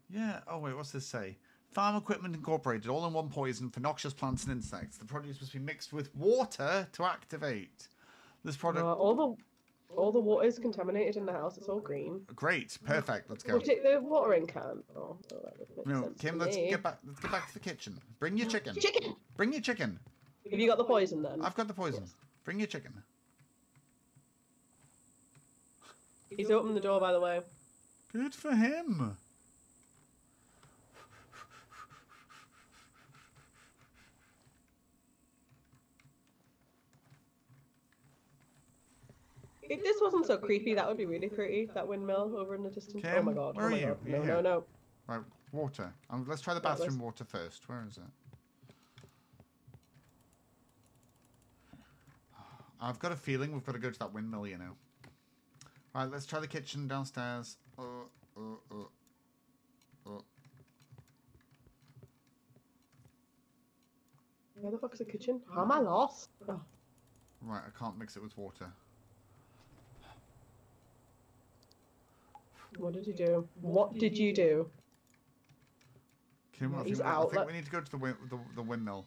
Speaker 1: Yeah. Oh wait, what's this say? Farm equipment incorporated, all in one poison for noxious plants and insects. The produce must be mixed with water to activate. This product.
Speaker 2: Uh, all the all the water is contaminated in the house. It's all green.
Speaker 1: Great, perfect. Let's go.
Speaker 2: We'll take the watering can. Oh, well, that would make
Speaker 1: No,
Speaker 2: sense
Speaker 1: Kim,
Speaker 2: to
Speaker 1: let's
Speaker 2: me.
Speaker 1: get back. Let's get back to the kitchen. Bring your chicken.
Speaker 2: Chicken.
Speaker 1: Bring your chicken.
Speaker 2: Have you got the poison then?
Speaker 1: I've got the poison.
Speaker 2: Yes.
Speaker 1: Bring your chicken.
Speaker 2: He's opened the door, by the way.
Speaker 1: Good for him.
Speaker 2: If this wasn't so creepy, that would be really pretty. That windmill over in the distance. oh my god.
Speaker 1: where
Speaker 2: oh
Speaker 1: are
Speaker 2: my
Speaker 1: you?
Speaker 2: god.
Speaker 1: You're
Speaker 2: No, no, no.
Speaker 1: Right, water. Um, let's try the bathroom water first. Where is it? I've got a feeling we've got to go to that windmill, you know. Right, let's try the kitchen downstairs. Uh, uh, uh, uh.
Speaker 2: Where the fuck's the kitchen? How am I lost? Oh,
Speaker 1: Right, I can't mix it with water.
Speaker 2: What did you do? What did you do?
Speaker 1: Kim, I, think,
Speaker 2: he's
Speaker 1: we, I
Speaker 2: out,
Speaker 1: think
Speaker 2: let-
Speaker 1: we need to go to the, win- the, the windmill.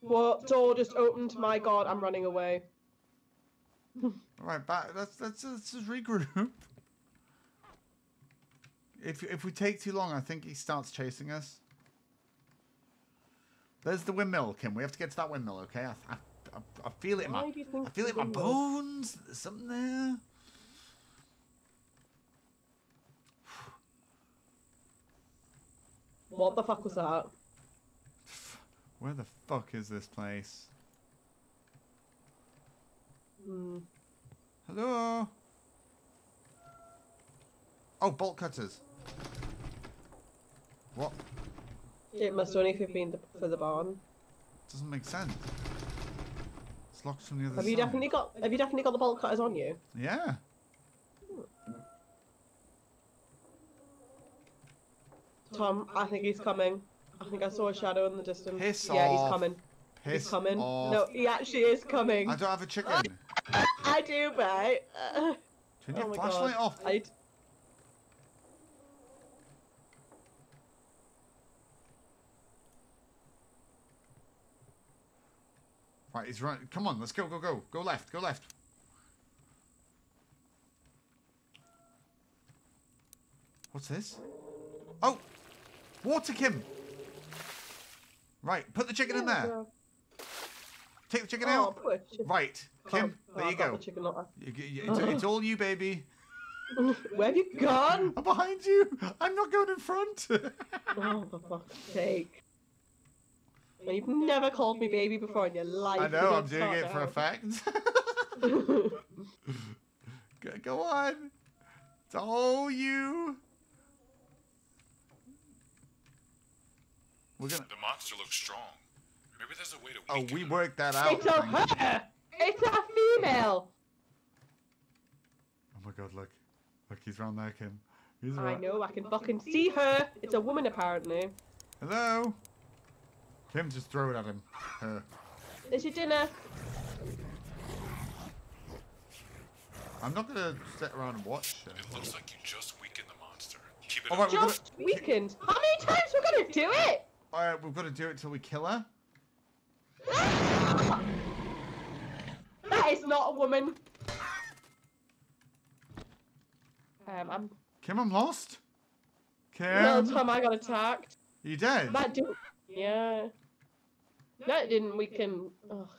Speaker 2: What door just opened? My god, I'm running away.
Speaker 1: All right, back. Let's let's, let's just regroup. If if we take too long, I think he starts chasing us. There's the windmill, Kim. We have to get to that windmill, okay? I I, I, I feel it in my
Speaker 2: Why do you think
Speaker 1: I feel it in my
Speaker 2: windmill?
Speaker 1: bones. There's something there.
Speaker 2: What the fuck was that?
Speaker 1: Where the fuck is this place?
Speaker 2: Hmm.
Speaker 1: Hello. Oh, bolt cutters. What?
Speaker 2: It must only have been the, for the barn.
Speaker 1: Doesn't make sense. It's locked from the other
Speaker 2: Have
Speaker 1: side.
Speaker 2: you definitely got? Have you definitely got the bolt cutters on you?
Speaker 1: Yeah.
Speaker 2: Tom, I think he's coming. I think I saw a shadow in the distance.
Speaker 1: Piss
Speaker 2: yeah,
Speaker 1: off.
Speaker 2: he's coming.
Speaker 1: Piss
Speaker 2: he's coming.
Speaker 1: off.
Speaker 2: No, he actually is coming.
Speaker 1: I don't have a chicken.
Speaker 2: I do, mate. Uh,
Speaker 1: Turn
Speaker 2: oh
Speaker 1: your
Speaker 2: my
Speaker 1: flashlight
Speaker 2: God.
Speaker 1: off.
Speaker 2: I.
Speaker 1: Right, he's right. Come on, let's go, go, go. Go left, go left. What's this? Oh! Water Kim! Right, put the chicken in there. Take the chicken
Speaker 2: Oh,
Speaker 1: out.
Speaker 2: chicken.
Speaker 1: Right, oh, Kim,
Speaker 2: Oh,
Speaker 1: there you go.
Speaker 2: the chicken not-
Speaker 1: You, you, it's, it's all you, baby.
Speaker 2: Where have you gone?
Speaker 1: I'm behind you. I'm not going in front.
Speaker 2: Oh, for fuck's sake. You've never called me baby before in your life.
Speaker 1: I know, I'm doing it for
Speaker 2: now.
Speaker 1: effect. go, go on. It's all you. We're gonna.
Speaker 3: The monster looks strong. Maybe there's a way to
Speaker 1: Oh, we
Speaker 3: him.
Speaker 1: worked that out.
Speaker 2: it's a her! It's a female!
Speaker 1: Oh my god, look. Look, he's round there, Kim. He's
Speaker 2: I
Speaker 1: round.
Speaker 2: know, I can fucking see her. It's a woman, apparently.
Speaker 1: Hello? Kim, just throw it at him. Her.
Speaker 2: Is your dinner?
Speaker 1: I'm not gonna sit around and watch. her.
Speaker 3: It looks like you just weakened the monster. Keep it
Speaker 1: All
Speaker 3: up.
Speaker 1: right, we're gonna-
Speaker 2: Just weekend. How many times we're gonna do it?
Speaker 1: Alright, we've got to do it till we kill her.
Speaker 2: That is not a woman. Um, I'm.
Speaker 1: Kim, I'm lost. Kim,
Speaker 2: No, Tom, I got attacked.
Speaker 1: you dead?
Speaker 2: That didn't. Yeah. That didn't. We can. Ugh.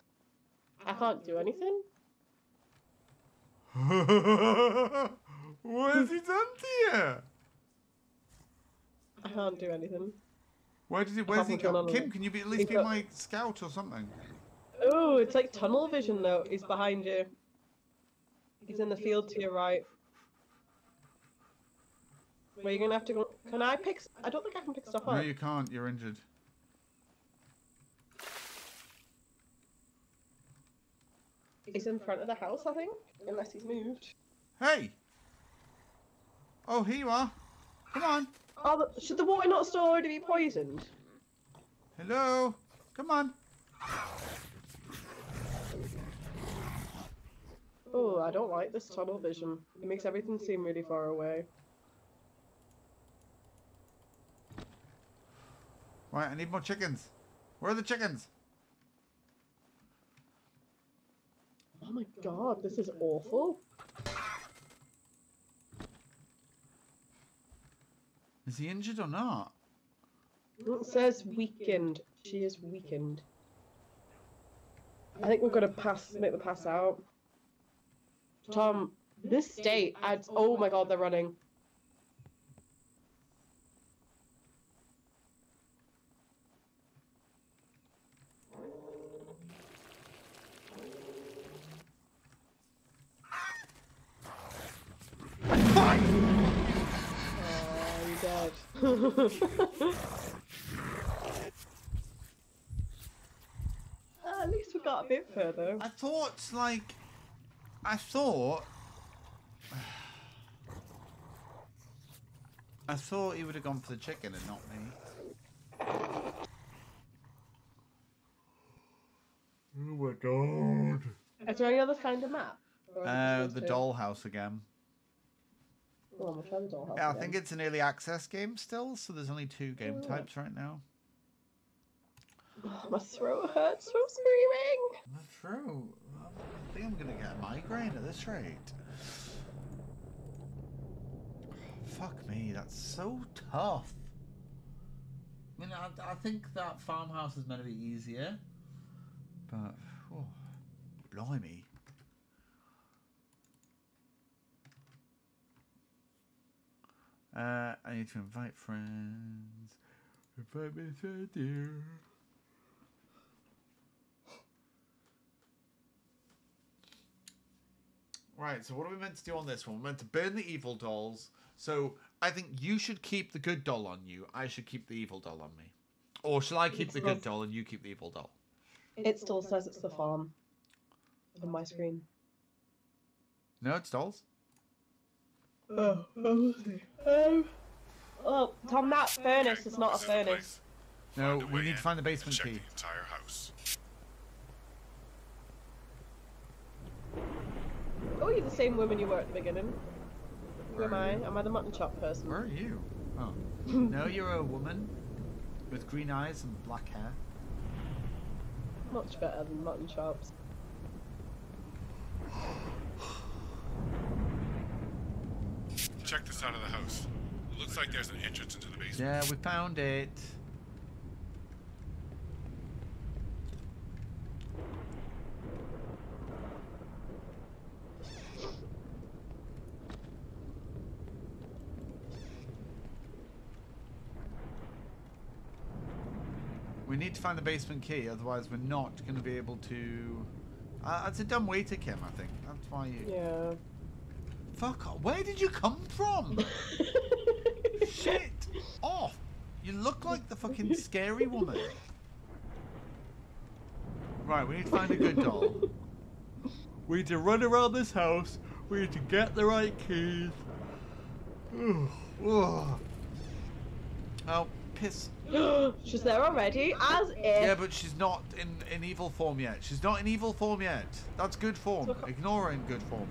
Speaker 2: I can't do anything.
Speaker 1: what has he done to you?
Speaker 2: I can't do anything.
Speaker 1: Where did he? Where's he go? Kim, can you be, at least
Speaker 2: He's
Speaker 1: be
Speaker 2: got-
Speaker 1: my scout or something?
Speaker 2: Oh, it's like tunnel vision though. He's behind you. He's in the field to your right. Where you gonna have to go? Can I pick? I don't think I can pick stuff up.
Speaker 1: No, you can't. You're injured.
Speaker 2: He's in front of the house, I think, unless he's moved.
Speaker 1: Hey. Oh, here you are. Come on.
Speaker 2: Oh, but should the water not still already be poisoned?
Speaker 1: Hello. Come on.
Speaker 2: Oh, I don't like this tunnel vision. It makes everything seem really far away.
Speaker 1: Right, I need more chickens. Where are the chickens?
Speaker 2: Oh my god, this is awful.
Speaker 1: Is he injured or not?
Speaker 2: It says weakened. She is weakened. I think we've got to pass, make the pass out. Tom, this state adds. Oh my god, they're running. Oh, I'm dead. At least we got a bit further.
Speaker 1: I thought, like, I thought, I thought he would have gone for the chicken and not me. Oh my god.
Speaker 2: Is there any other kind of map? Or
Speaker 1: Uh, the dollhouse again.
Speaker 2: I'm gonna try the dollhouse.
Speaker 1: Yeah, I think it's an early access game still, so there's only two game
Speaker 2: Oh.
Speaker 1: types right now.
Speaker 2: Oh, my throat hurts from screaming.
Speaker 1: That's true. I think I'm gonna get a migraine at this rate. Fuck me, that's so tough. I mean, I, I think that farmhouse is meant to be easier, but oh, blimey. Uh, I need to invite friends. Invite me to dear. Right, so what are we meant to do on this one? We're meant to burn the evil dolls. So I think you should keep the good doll on you. I should keep the evil doll on me. Or shall I keep the good doll and you keep the evil doll?
Speaker 2: It still says it's the farm on my screen.
Speaker 1: No, it's dolls.
Speaker 2: Oh, um, oh, Tom, that furnace is not a
Speaker 3: This is the
Speaker 2: furnace.
Speaker 1: No, we need to find the basement key.
Speaker 3: the entire house.
Speaker 2: Oh, you're the same woman you were at the beginning. Who am I? Am I the mutton chop person?
Speaker 1: Where are you? Oh. no, you're a woman with green eyes and black hair.
Speaker 2: Much better than mutton chops.
Speaker 3: Check this side of the house. It looks like there's an entrance into the basement.
Speaker 1: Yeah, we found it. We need to find the basement key, otherwise we're not going to be able to... Uh, that's a dumb way to Kim, I think. That's why you...
Speaker 2: Yeah.
Speaker 1: Fuck off. Where did you come from? Shit off. You look like the fucking scary woman. Right, we need to find a good doll. We need to run around this house. We need to get the right keys. Oh, piss.
Speaker 2: She's there already, as if.
Speaker 1: Yeah, but she's not in, in evil form yet. She's not in evil form yet. That's good form. Ignore her in good form.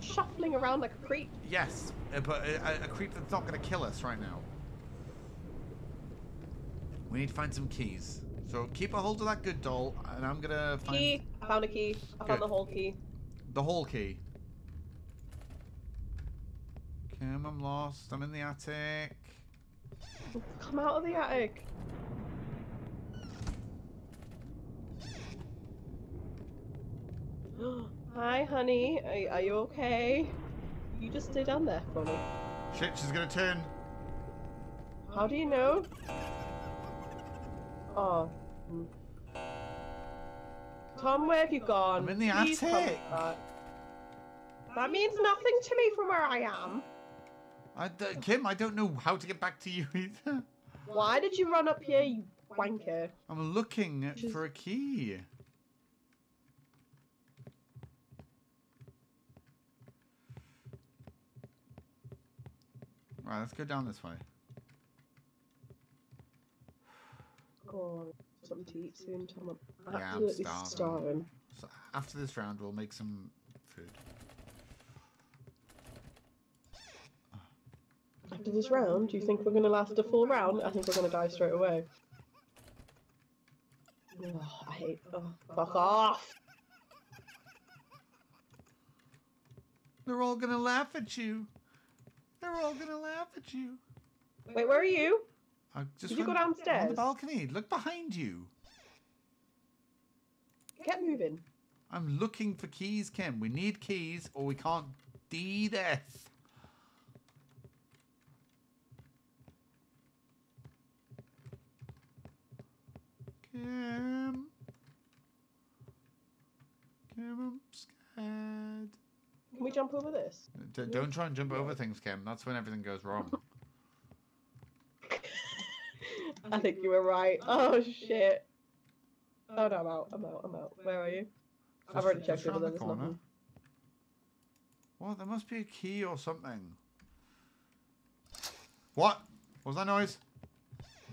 Speaker 2: Shuffling around like a creep.
Speaker 1: Yes, uh, but a, a creep that's not going to kill us right now. We need to find some keys. So keep a hold of that good doll, and I'm going to find
Speaker 2: Key. I found a key. I found the hall key.
Speaker 1: the hall key. Kim, I'm lost. I'm in the attic.
Speaker 2: Come out of the attic. Hi, honey. Are, are you okay? You just stay down there for me.
Speaker 1: Shit, she's going to turn.
Speaker 2: How do you know? Oh. Tom, where have you gone?
Speaker 1: I'm in the
Speaker 2: Please
Speaker 1: attic.
Speaker 2: That means nothing to me from where I am.
Speaker 1: I d- Kim, I don't know how to get back to you either.
Speaker 2: Why did you run up here, you wanker?
Speaker 1: I'm looking
Speaker 2: Just-
Speaker 1: for a key. Right, let's go down this way.
Speaker 2: Oh, something to eat soon, Tom. I'm
Speaker 1: Yeah, I'm starving.
Speaker 2: starving.
Speaker 1: So after this round, we'll make some food.
Speaker 2: After this round, do you think we're going to last a full round? I think we're going to die straight away. Oh, I hate. Oh, fuck off!
Speaker 1: They're all gonna laugh at you. They're all gonna laugh at you.
Speaker 2: Wait, where are you?
Speaker 1: I just
Speaker 2: Did you go
Speaker 1: downstairs? On the balcony. Look behind you.
Speaker 2: Get moving.
Speaker 1: I'm looking for keys, Kim. We need keys, or we can't do this. Kim. Kim, I'm scared.
Speaker 2: Can we jump over this?
Speaker 1: D- don't try and jump over things, Kim. That's when everything goes wrong.
Speaker 2: I think you were right. Oh, oh shit. Oh, oh no, I'm out. I'm out. I'm out. Where are you? I've already checked over
Speaker 1: round
Speaker 2: there.
Speaker 1: the
Speaker 2: There's
Speaker 1: corner.
Speaker 2: nothing.
Speaker 1: Well, there must be a key or something. What? What was that noise?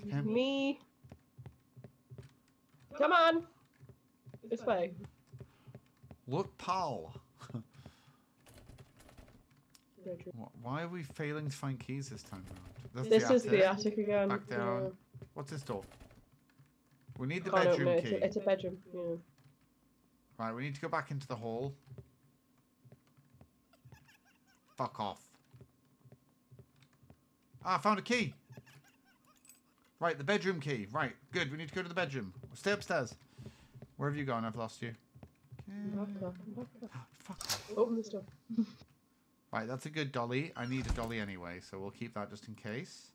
Speaker 1: Okay.
Speaker 2: Me. Come on. This way.
Speaker 1: Look, pal.
Speaker 2: Bedroom.
Speaker 1: Why are we failing to find keys this time around? That's
Speaker 2: This
Speaker 1: the
Speaker 2: is the
Speaker 1: attic.
Speaker 2: again.
Speaker 1: Back down.
Speaker 2: Yeah.
Speaker 1: What's this door? We need the
Speaker 2: open
Speaker 1: bedroom key.
Speaker 2: It's a, it's a bedroom. Yeah.
Speaker 1: Right, we need to go back into the hall. Fuck off. Ah, I found a key. Right, the bedroom key. Right, good. We need to go to the bedroom. Stay upstairs. Where have you gone? I've lost you.
Speaker 2: Knock, knock, knock.
Speaker 1: Fuck.
Speaker 2: Open this door.
Speaker 1: Right, that's a good dolly. I need a dolly anyway, so we'll keep that just in case.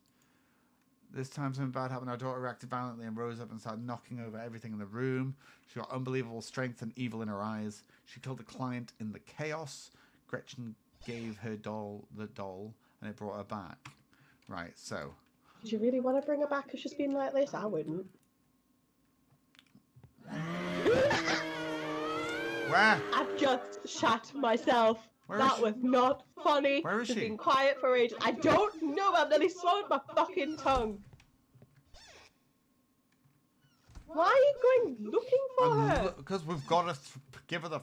Speaker 1: This time something bad happened. Our daughter reacted violently and rose up and started knocking over everything in the room. She got unbelievable strength and evil in her eyes. She killed the client in the chaos. Gretchen gave her doll the doll and it brought her back. Right, so
Speaker 2: Do you really want to bring her back if she's been like this? I wouldn't.
Speaker 1: where?
Speaker 2: I've just shat myself.
Speaker 1: Where is
Speaker 2: that was not funny.
Speaker 1: Where is
Speaker 2: She's
Speaker 1: she?
Speaker 2: been quiet for ages. I don't know. I've nearly swallowed my fucking tongue. Why are you going looking for her?
Speaker 1: Because we've got to give her the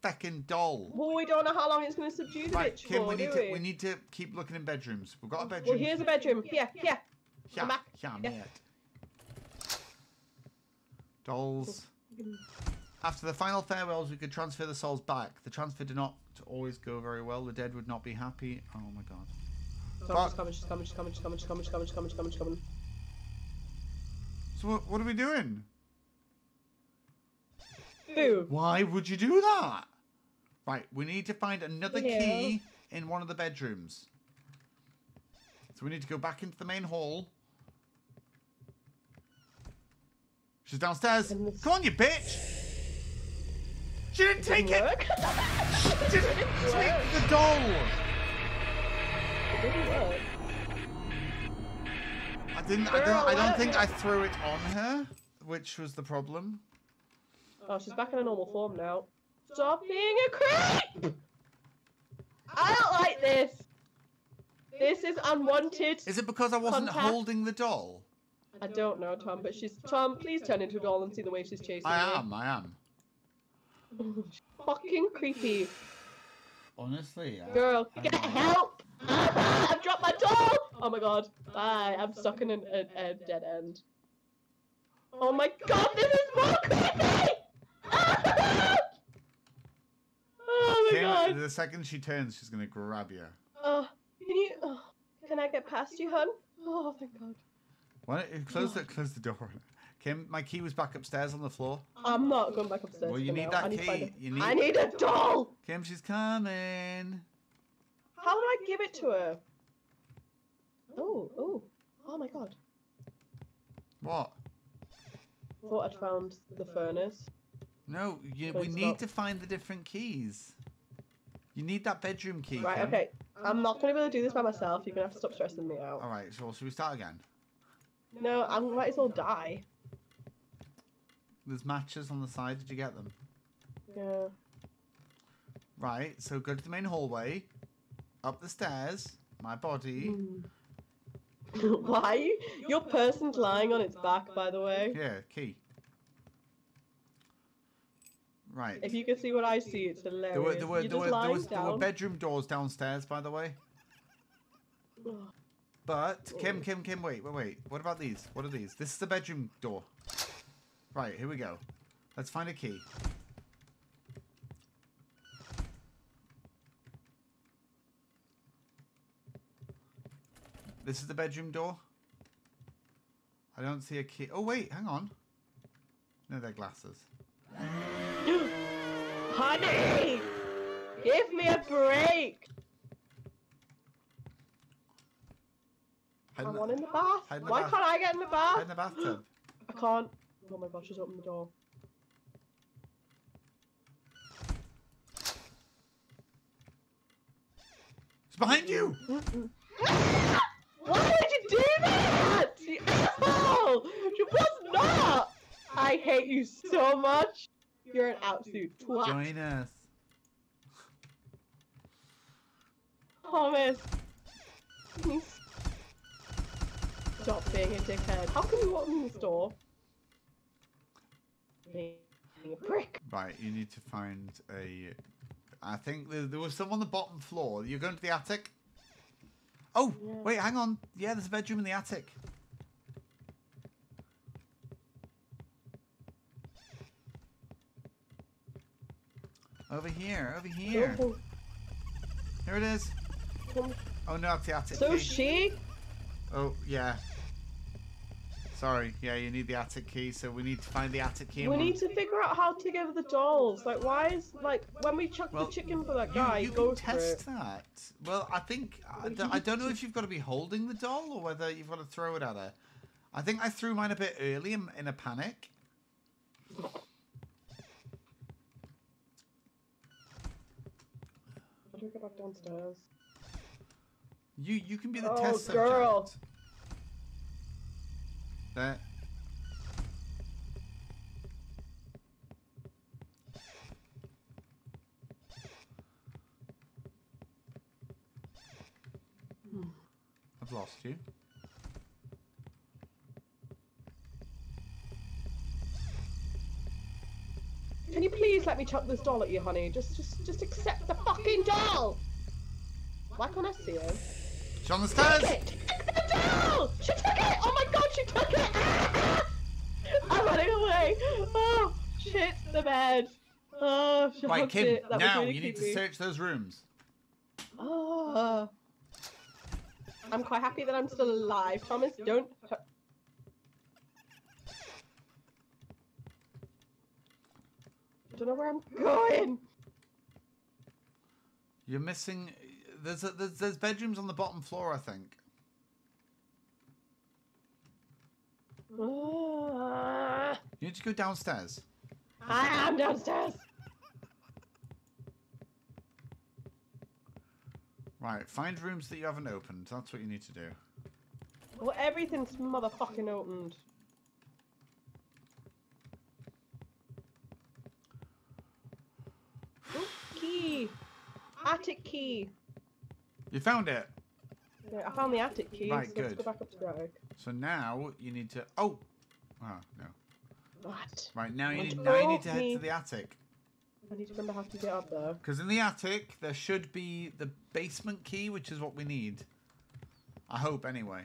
Speaker 1: fucking doll.
Speaker 2: Well, we don't know how long it's going to subdue the
Speaker 1: Right,
Speaker 2: bitch
Speaker 1: Kim,
Speaker 2: for,
Speaker 1: we need
Speaker 2: do
Speaker 1: to we need to keep looking in bedrooms. We've got a bedroom.
Speaker 2: Well, here's a bedroom. Here, here.
Speaker 1: Yeah,
Speaker 2: Come back.
Speaker 1: yeah,
Speaker 2: Yeah.
Speaker 1: mate. Dolls. After the final farewells, we could transfer the souls back. The transfer did not always go very well. The dead would not be happy. Oh my god.
Speaker 2: She's coming, she's coming, she's coming, she's coming, she's coming, she's coming, she's coming, she's coming, she's coming.
Speaker 1: So what, what are we doing?
Speaker 2: Boo.
Speaker 1: Why would you do that? Right, we need to find another
Speaker 2: Yeah.
Speaker 1: key in one of the bedrooms. So we need to go back into the main hall. She's downstairs. Come on, you bitch! She didn't take it!
Speaker 2: Work?
Speaker 1: She didn't take the doll!
Speaker 2: It didn't work.
Speaker 1: I didn't. I don't. I don't think I threw it on her, which was the problem.
Speaker 2: Oh, she's back in a normal form now. Stop being a creep! I don't like this. This is unwanted.
Speaker 1: Is it because I wasn't
Speaker 2: Contact.
Speaker 1: holding the doll?
Speaker 2: I don't know, Tom, but she's Tom. Please turn into a doll and see the way she's chasing me.
Speaker 1: I
Speaker 2: me.
Speaker 1: am. I am.
Speaker 2: Fucking creepy,
Speaker 1: Honestly. I-
Speaker 2: girl.
Speaker 1: I
Speaker 2: Get
Speaker 1: know.
Speaker 2: help! I've dropped my doll. Oh my god. Bye. I'm stuck in an, a, a dead end. Oh my god, this is more creepy! oh my god.
Speaker 1: the second she turns, she's gonna grab you.
Speaker 2: Oh, can you? Oh, can I get past you, hun? Oh, thank God.
Speaker 1: Why don't you close the close the door? Kim, my key was back upstairs on the floor.
Speaker 2: I'm not going back upstairs.
Speaker 1: Well, you need
Speaker 2: now.
Speaker 1: that
Speaker 2: I need
Speaker 1: key.
Speaker 2: a-
Speaker 1: You need-
Speaker 2: I need a doll.
Speaker 1: Kim, she's coming.
Speaker 2: How do I give it to her? Oh, oh, oh my God!
Speaker 1: What?
Speaker 2: Thought I'd found the furnace.
Speaker 1: No, you, we need to find the different keys. You need that bedroom key.
Speaker 2: Right.
Speaker 1: Kim.
Speaker 2: Okay. I'm not gonna be able to do this by myself. You're gonna have to stop stressing me out.
Speaker 1: All right. So should we start again?
Speaker 2: No, I might as well die.
Speaker 1: There's matches on the side. Did you get them?
Speaker 2: Yeah.
Speaker 1: Right. So go to the main hallway, up the stairs. My body.
Speaker 2: Hmm. Why? Your person's lying on its back, by the way.
Speaker 1: Yeah, key. Right.
Speaker 2: If you can see what I see, it's hilarious.
Speaker 1: There were there were there were, there, was, there were bedroom doors downstairs, by the way. But Kim,
Speaker 2: Oh.
Speaker 1: Kim, Kim, wait, wait, wait. What about these? What are these? This is the bedroom door. Right, here we go. Let's find a key. This is the bedroom door. I don't see a key. Oh wait, hang on. No, they're glasses.
Speaker 2: Honey! Give me a break! I
Speaker 1: in the-
Speaker 2: want in the bath.
Speaker 1: in the
Speaker 2: Why
Speaker 1: bath.
Speaker 2: can't I get in the bath?
Speaker 1: in the bathtub.
Speaker 2: I can't. Oh my gosh, she's opened the door.
Speaker 1: It's behind you.
Speaker 2: Why did you do that? You asshole! She was not! I hate you so much. You're an absolute twat.
Speaker 1: Join us.
Speaker 2: Thomas. Stop being a dickhead. How can you open this door? Being a prick.
Speaker 1: Right, you need to find a. I think there, there was some on the bottom floor. You're going to the attic. Oh,
Speaker 2: Yeah.
Speaker 1: wait, hang on. Yeah, there's a bedroom in the attic. Over here, over here.
Speaker 2: Oh,
Speaker 1: Here it is.
Speaker 2: oh.
Speaker 1: No, it's the attic.
Speaker 2: So she?
Speaker 1: Oh yeah. Sorry, yeah, you need the attic key, so we need to find the attic key.
Speaker 2: We need to figure out how to give the dolls. Like, why is like when we chuck
Speaker 1: Well,
Speaker 2: the chicken for that
Speaker 1: You,
Speaker 2: guy,
Speaker 1: you
Speaker 2: go
Speaker 1: test
Speaker 2: it.
Speaker 1: that. Well, I think I don't, I don't know if you've got to be holding the doll or whether you've got to throw it at her. I think I threw mine a bit early in, in a panic.
Speaker 2: How do get back downstairs?
Speaker 1: You you can be the
Speaker 2: Oh,
Speaker 1: test
Speaker 2: girl.
Speaker 1: There. I've lost you.
Speaker 2: Can you please let me chuck this doll at you, honey? Just, just, just accept the fucking doll. Why can't I see her?
Speaker 1: She's on the stairs.
Speaker 2: Take! She took it! Oh my god, she took it! Ah! I'm running away. Oh, shit, the bed. Oh, she
Speaker 1: Right, Kim.
Speaker 2: it. That
Speaker 1: Now
Speaker 2: really
Speaker 1: you need to search those rooms.
Speaker 2: Oh. I'm quite happy that I'm still alive. Thomas, don't. I don't know where I'm going.
Speaker 1: You're missing. There's, a, there's there's bedrooms on the bottom floor, I think. You need to go downstairs.
Speaker 2: I am downstairs.
Speaker 1: Right, find rooms that you haven't opened. That's what you need to do.
Speaker 2: Well, everything's motherfucking opened. Ooh, key. Attic key.
Speaker 1: You found it.
Speaker 2: Yeah, I found the attic key.
Speaker 1: Right,
Speaker 2: so Let's
Speaker 1: good.
Speaker 2: go back up to the attic.
Speaker 1: So now you need to. Oh, oh no.
Speaker 2: What?
Speaker 1: Right now you need
Speaker 2: to
Speaker 1: now you need to head
Speaker 2: me?
Speaker 1: to the attic
Speaker 2: I need to remember how to get up there.
Speaker 1: because in the attic there should be the basement key, which is what we need. I hope anyway.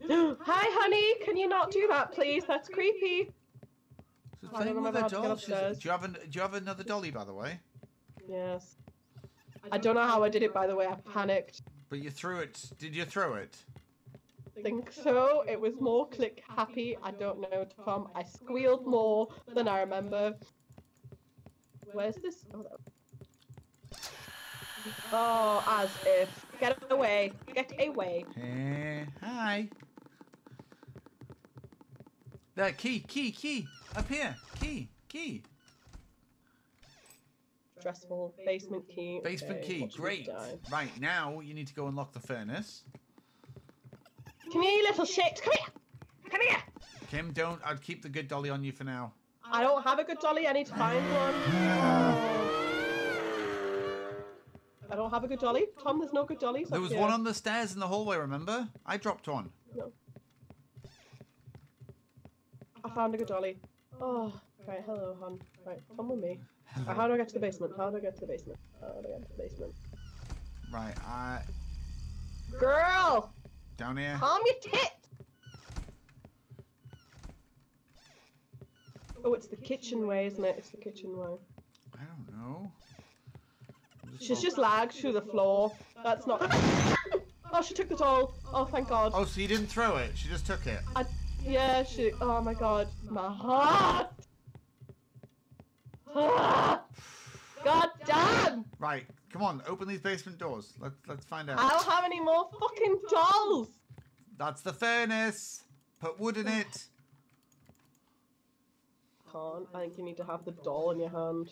Speaker 2: Hi, honey. Can you not do that, please? That's creepy.
Speaker 1: So
Speaker 2: don't
Speaker 1: playing with
Speaker 2: remember
Speaker 1: a
Speaker 2: how to get
Speaker 1: doll. Do you have an, Do you have another dolly, by the way?
Speaker 2: Yes. I don't know how I did it, by the way. I panicked.
Speaker 1: But you threw it. Did you throw it?
Speaker 2: Think so. It was more click happy. I don't know, Tom. I squealed more than I remember. Where's this? Oh, that- oh as if. Get away. Get away.
Speaker 1: Hey, hi. There, key, key, key. Up here. Key, key.
Speaker 2: Stressful. Basement key.
Speaker 1: Basement
Speaker 2: Okay,
Speaker 1: key. Great. Right, now you need to go unlock the furnace.
Speaker 2: Come here, you little shit. Come here. Come here.
Speaker 1: Kim, don't. I'd keep the good dolly on you for now.
Speaker 2: I don't have a good dolly. I need to find one. I don't have a good dolly. Tom, there's no good dollies.
Speaker 1: There was
Speaker 2: here.
Speaker 1: one on the stairs in the hallway, remember? I dropped one. No.
Speaker 2: I found a good dolly. Oh, right. Hello, hon. Right, come with me. How do I get to the basement? How do I get to the basement? How do I get to the basement?
Speaker 1: Right, I
Speaker 2: Girl,
Speaker 1: down here.
Speaker 2: calm your tit. Oh, it's the kitchen way, isn't it? It's the kitchen way.
Speaker 1: I don't know. Just
Speaker 2: She's just lagged through the floor. That's not. oh, she took the doll. Oh, thank God.
Speaker 1: Oh, so you didn't throw it? She just took it.
Speaker 2: I, yeah, she. Oh my God, my heart. God damn!
Speaker 1: Right, come on, open these basement doors. Let's let's find out.
Speaker 2: I don't have any more fucking dolls.
Speaker 1: That's the furnace. Put wood in it.
Speaker 2: Can't. I think you need to have the doll in your hand.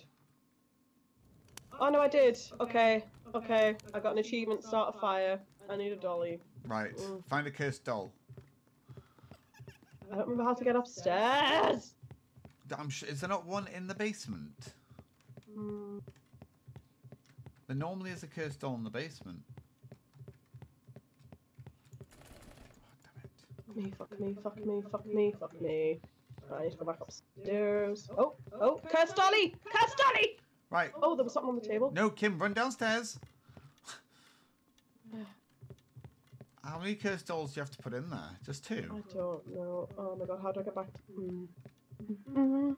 Speaker 2: Oh no, I did. Okay, okay. I got an achievement. Start a fire. I need a dolly.
Speaker 1: Right,
Speaker 2: Mm.
Speaker 1: find a cursed doll.
Speaker 2: I don't remember how to get upstairs.
Speaker 1: I'm sure. Is there not one in the basement?
Speaker 2: Mm,
Speaker 1: There normally is a cursed doll in the basement. Oh, damn it.
Speaker 2: me, fuck me, fuck me, fuck me, fuck me. I need to go back upstairs. Oh, oh, curse Dolly! Curse Dolly!
Speaker 1: Right.
Speaker 2: Oh, there was something on the table.
Speaker 1: No, Kim, run downstairs. How many cursed dolls do you have to put in there? Just two.
Speaker 2: I don't know. Oh my god, how do I get back? To... Mm. Mm.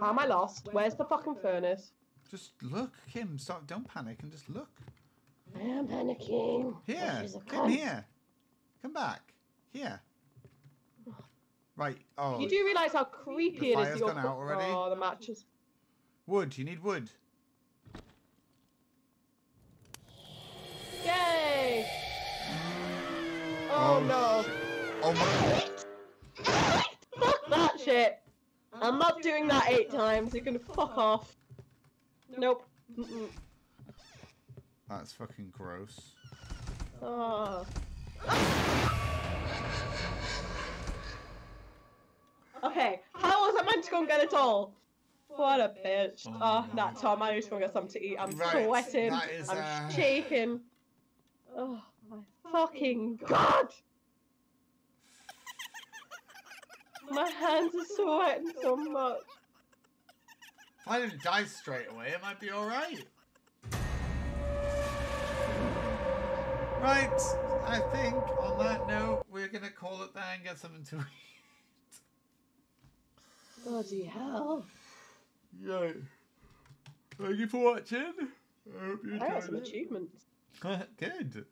Speaker 2: How am I lost? Where's the fucking furnace?
Speaker 1: Just look, Kim. Stop. Don't panic and just look.
Speaker 2: I am panicking.
Speaker 1: Here. Come here. Come back. Here. Right. Oh.
Speaker 2: You do realise how creepy it is.
Speaker 1: fire's
Speaker 2: that you're
Speaker 1: gone out already?
Speaker 2: Oh, the matches.
Speaker 1: Wood. You need wood.
Speaker 2: Yay! Oh, oh no.
Speaker 1: shit. Oh my.
Speaker 2: Fuck that shit. I'm not doing that eight times. You're gonna fuck off. Nope. Mm-mm.
Speaker 1: That's fucking gross.
Speaker 2: Oh. Okay, how was I meant to go and get it all? What a bitch.
Speaker 1: Oh
Speaker 2: Oh,
Speaker 1: my
Speaker 2: nah, Tom, I need to go get something to eat. I'm
Speaker 1: Right,
Speaker 2: sweating.
Speaker 1: that is,
Speaker 2: I'm
Speaker 1: uh,
Speaker 2: shaking. Oh, my fucking god! My hands are sweating so much.
Speaker 1: If I didn't die straight away, it might be alright. Right, I think on that note, we're gonna call it there and get something to eat.
Speaker 2: Bloody hell.
Speaker 1: Yeah. Thank you for watching. I hope you
Speaker 2: I got some
Speaker 1: enjoyed it.
Speaker 2: achievements.
Speaker 1: Good.